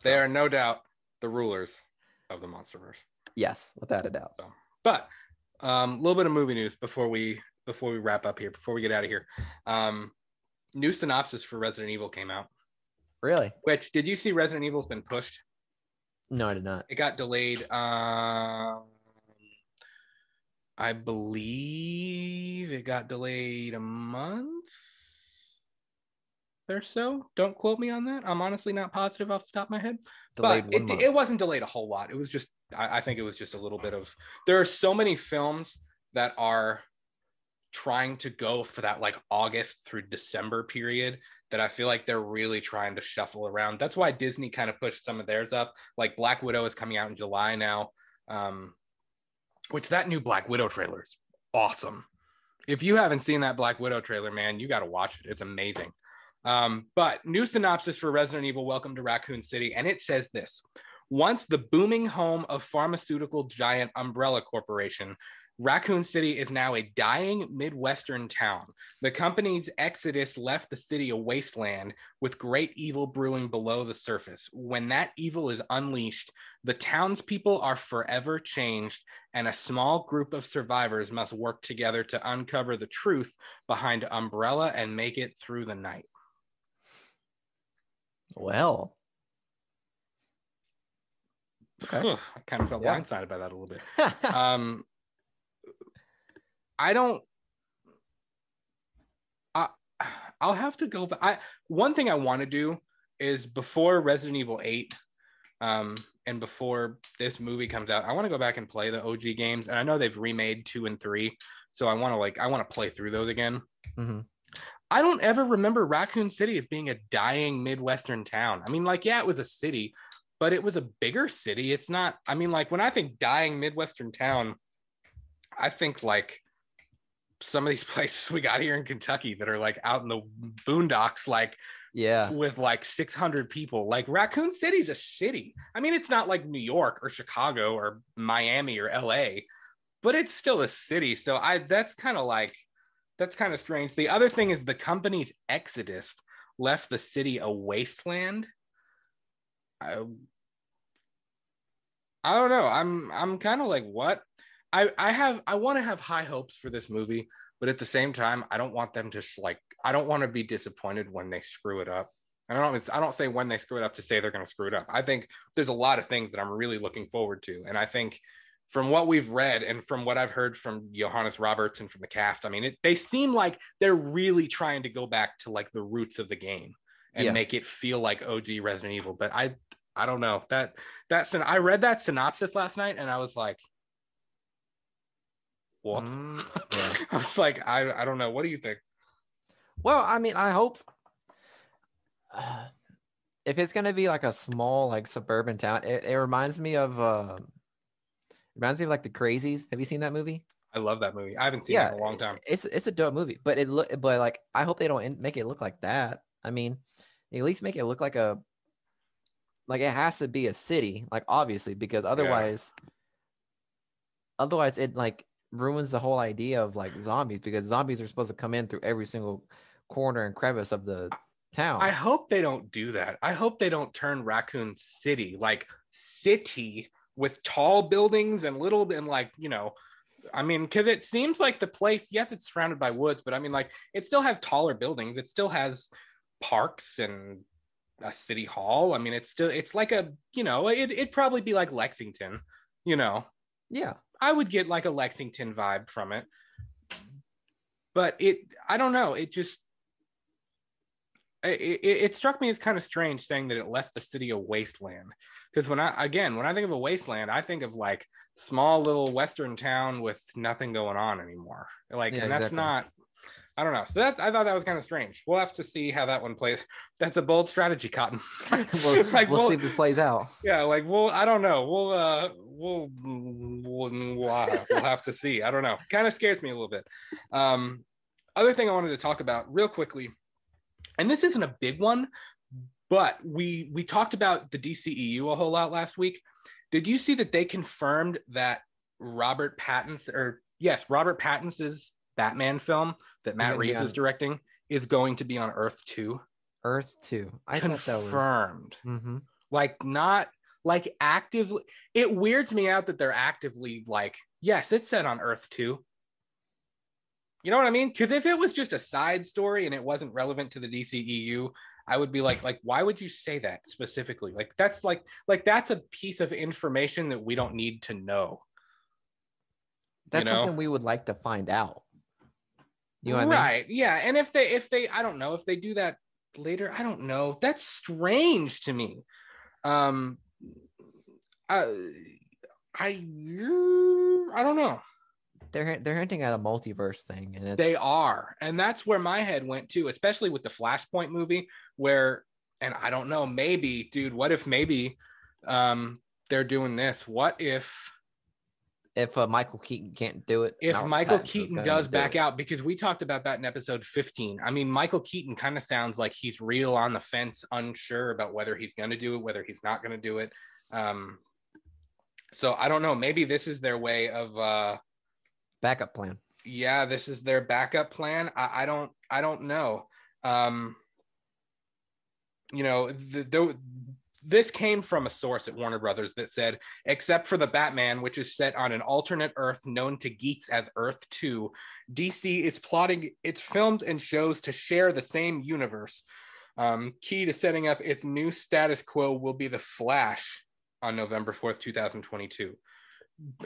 Speaker 2: So,
Speaker 1: They are no doubt the rulers of the MonsterVerse.
Speaker 2: yes, without a doubt.
Speaker 1: But a um, little bit of movie news before we before we wrap up here. Before we get out of here, um, new synopsis for Resident Evil came out.
Speaker 2: Really?
Speaker 1: Which did you see? Resident Evil's been pushed.
Speaker 2: No, I did not.
Speaker 1: It got delayed. Um, I believe it got delayed a month or so. Don't quote me on that. I'm honestly not positive off the top of my head.
Speaker 2: Delayed
Speaker 1: but it, it wasn't delayed a whole lot. It was just, I, I think it was just a little bit of. There are so many films that are trying to go for that like August through December period that I feel like they're really trying to shuffle around. That's why Disney kind of pushed some of theirs up. Like Black Widow is coming out in July now. Um, which that new Black Widow trailer is awesome. If you haven't seen that Black Widow trailer, man, you got to watch it. It's amazing. Um, but new synopsis for Resident Evil Welcome to Raccoon City, and it says this Once the booming home of pharmaceutical giant Umbrella Corporation, Raccoon City is now a dying Midwestern town. The company's exodus left the city a wasteland with great evil brewing below the surface. When that evil is unleashed, the townspeople are forever changed, and a small group of survivors must work together to uncover the truth behind Umbrella and make it through the night.
Speaker 2: Well, Okay.
Speaker 1: I kind of felt
Speaker 2: Yeah.
Speaker 1: blindsided by that a little bit. um i don't i i'll have to go back i one thing i want to do is before resident evil 8 um and before this movie comes out i want to go back and play the og games and i know they've remade two and three so i want to like i want to play through those again
Speaker 2: Mhm.
Speaker 1: I don't ever remember Raccoon City as being a dying Midwestern town. I mean, like, yeah, it was a city, but it was a bigger city. It's not, I mean, like, when I think dying Midwestern town, I think like some of these places we got here in Kentucky that are like out in the boondocks, like
Speaker 2: yeah.
Speaker 1: with like 600 people. Like, Raccoon City's a city. I mean, it's not like New York or Chicago or Miami or LA, but it's still a city. So I, that's kind of like, that's kind of strange. The other thing is the company's exodus left the city a wasteland. I, I don't know. I'm I'm kind of like what? I I have I want to have high hopes for this movie, but at the same time, I don't want them to sh- like I don't want to be disappointed when they screw it up. I don't I don't say when they screw it up to say they're going to screw it up. I think there's a lot of things that I'm really looking forward to, and I think from what we've read and from what I've heard from Johannes Roberts and from the cast, I mean, it, they seem like they're really trying to go back to like the roots of the game and
Speaker 2: Yeah.
Speaker 1: make it feel like OG Resident Evil. But I, I don't know that that's an. I read that synopsis last night and I was like, what?
Speaker 2: Mm, yeah.
Speaker 1: I was like, I, I don't know. What do you think?
Speaker 2: Well, I mean, I hope uh, if it's gonna be like a small, like suburban town, it, it reminds me of uh, reminds me of like the Crazies. Have you seen that movie?
Speaker 1: I love that movie. I haven't seen
Speaker 2: Yeah,
Speaker 1: it in a long time.
Speaker 2: It's it's a dope movie, but it look, but like I hope they don't make it look like that. I mean, at least make it look like a like it has to be a city, like obviously, because otherwise, otherwise it like ruins the whole idea of like zombies because zombies are supposed to come in through every single corner and crevice of the town.
Speaker 1: I hope they don't do that. I hope they don't turn Raccoon City like city with tall buildings and little and like you know. I mean, because it seems like the place, yes, it's surrounded by woods, but I mean, like, it still has taller buildings. It still has parks and a city hall. I mean, it's still, it's like a, you know, it, it'd probably be like Lexington, you know.
Speaker 2: yeah,
Speaker 1: I would get like a Lexington vibe from it. but it I don't know. It just it, it, it struck me as kind of strange saying that it left the city a wasteland because when I again when I think of a wasteland, I think of like small little western town with nothing going on anymore. Like,
Speaker 2: Yeah,
Speaker 1: and that's
Speaker 2: exactly.
Speaker 1: not. I don't know. So that I thought that was kind of strange. We'll have to see how that one plays. That's a bold strategy, Cotton.
Speaker 2: we'll,
Speaker 1: like
Speaker 2: we'll
Speaker 1: we'll,
Speaker 2: see if this plays out.
Speaker 1: yeah, like well, I don't know. We'll uh, we'll we'll, we'll have to see. I don't know. Kind of scares me a little bit. Um, other thing I wanted to talk about real quickly, and this isn't a big one, but we we talked about the DCEU a whole lot last week. Did you see that they confirmed that Robert Pattinson, or yes, Robert Pattinson's Batman film that Matt Reeves is directing is going to be on Earth 2?
Speaker 2: Earth two. I thought that was.
Speaker 1: Confirmed
Speaker 2: hmm
Speaker 1: like not like actively it weirds me out that they're actively like yes it's set on earth 2 you know what i mean because if it was just a side story and it wasn't relevant to the dceu i would be like like why would you say that specifically? Like that's like like that's a piece of information that we don't need to know.
Speaker 2: That's
Speaker 1: know?
Speaker 2: something we would like to find out. You know what I mean?
Speaker 1: right. Yeah. And if they if they i don't know if they do that later i don't know. That's strange to me. Um i i i don't know.
Speaker 2: They're they're hinting at a multiverse thing, and it's,
Speaker 1: they are. And that's where my head went to especially with the flashpoint movie where and i don't know maybe dude what if maybe um they're doing this what if
Speaker 2: If uh, Michael Keaton can't do it,
Speaker 1: if Michael Keaton does
Speaker 2: do
Speaker 1: back
Speaker 2: it.
Speaker 1: out, because we talked about that in episode 15. I mean, Michael Keaton kind of sounds like he's real on the fence, unsure about whether he's going to do it, whether he's not going to do it. Um, so I don't know. Maybe this is their way of, uh,
Speaker 2: backup plan.
Speaker 1: yeah, this is their backup plan. I, I don't, I don't know. Um, you know, the, the, this came from a source at Warner Brothers that said, except for the Batman, which is set on an alternate Earth known to geeks as Earth 2, DC is plotting its films and shows to share the same universe. Um, key to setting up its new status quo will be the Flash on November 4th, 2022.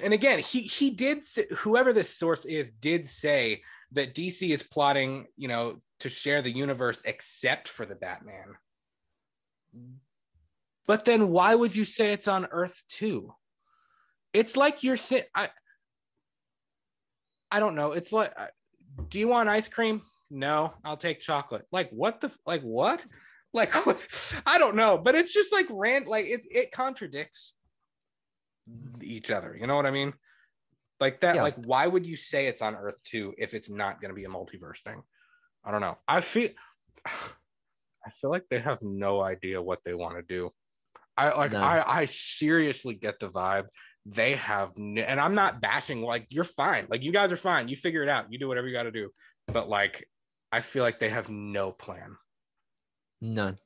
Speaker 1: And again, he he did whoever this source is did say that DC is plotting, you know, to share the universe except for the Batman. But then why would you say it's on Earth 2? It's like you're sit I I don't know. It's like do you want ice cream? No, I'll take chocolate. Like what the like what? Like what? I don't know, but it's just like rant like it it contradicts each other. You know what I mean? Like that
Speaker 2: Yeah.
Speaker 1: like why would you say it's on Earth 2 if it's not going to be a multiverse thing? I don't know. I feel I feel like they have no idea what they want to do. I like
Speaker 2: No.
Speaker 1: I I seriously get the vibe they have n- and I'm not bashing like you're fine. Like you guys are fine. You figure it out. You do whatever you got to do. But like I feel like they have no plan.
Speaker 2: None.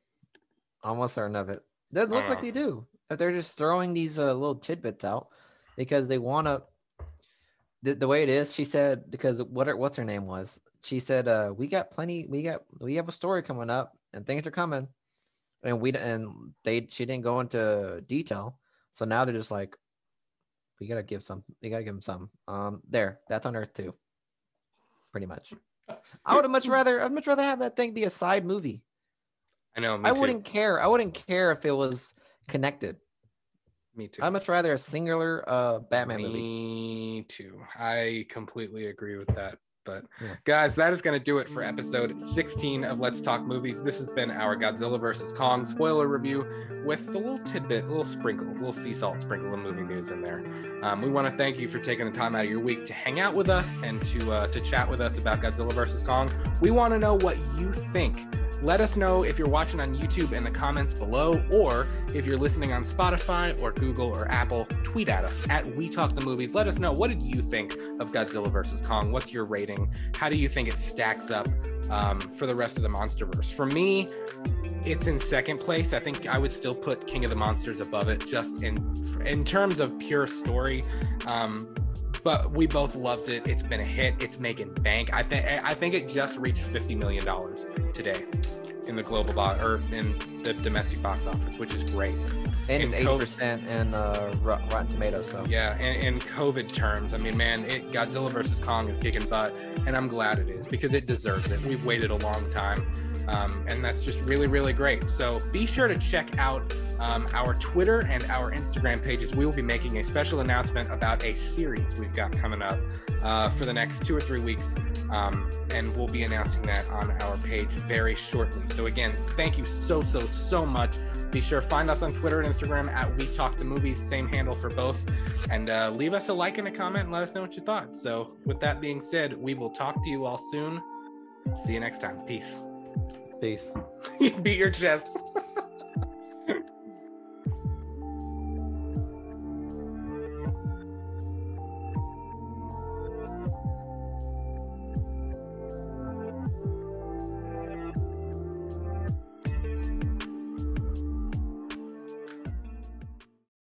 Speaker 2: Almost certain of it. That looks like
Speaker 1: Uh.
Speaker 2: they do. If they're just throwing these uh, little tidbits out because they want to. The, the way it is, she said, because what her, what's her name was, she said, uh, "We got plenty. We got we have a story coming up, and things are coming, and we and they she didn't go into detail, so now they're just like, we gotta give some. We gotta give them some. Um, there, that's on Earth 2. Pretty much. I would have much rather. I'd much rather have that thing be a side movie.
Speaker 1: I know.
Speaker 2: I
Speaker 1: too.
Speaker 2: wouldn't care. I wouldn't care if it was connected.
Speaker 1: Me too.
Speaker 2: I'd much rather a singular uh Batman movie.
Speaker 1: Me too. I completely agree with that. But
Speaker 2: Yeah.
Speaker 1: guys, that is going to do it for episode 16 of Let's Talk Movies. This has been our Godzilla vs. Kong spoiler review with a little tidbit, a little sprinkle, a little sea salt sprinkle of movie news in there. Um, we want to thank you for taking the time out of your week to hang out with us and to uh, to chat with us about Godzilla vs. Kong. We want to know what you think. Let us know if you're watching on YouTube in the comments below, or if you're listening on Spotify or Google or Apple, tweet at us at We Talk the Movies. Let us know what did you think of Godzilla vs. Kong? What's your rating? How do you think it stacks up um, for the rest of the MonsterVerse? For me, it's in second place. I think I would still put King of the Monsters above it, just in in terms of pure story. Um, but we both loved it. It's been a hit. It's making bank. I think I think it just reached fifty million dollars today. in the global box or in the domestic box office, which is great.
Speaker 2: And it's
Speaker 1: in COVID-
Speaker 2: percent in uh, Rotten Tomatoes. So
Speaker 1: Yeah, in, in COVID terms, I mean, man, it, Godzilla versus Kong is kicking butt, and I'm glad it is because it deserves it. We've waited a long time, um, and that's just really, really great. So be sure to check out um, our Twitter and our Instagram pages. We will be making a special announcement about a series we've got coming up uh, for the next two or three weeks. Um, and we'll be announcing that on our page very shortly. So again, thank you so so so much. Be sure to find us on Twitter and Instagram at We Talk the Movies, same handle for both, and uh, leave us a like and a comment and let us know what you thought. So with that being said, we will talk to you all soon. See you next time. Peace.
Speaker 2: Peace.
Speaker 1: Beat your chest.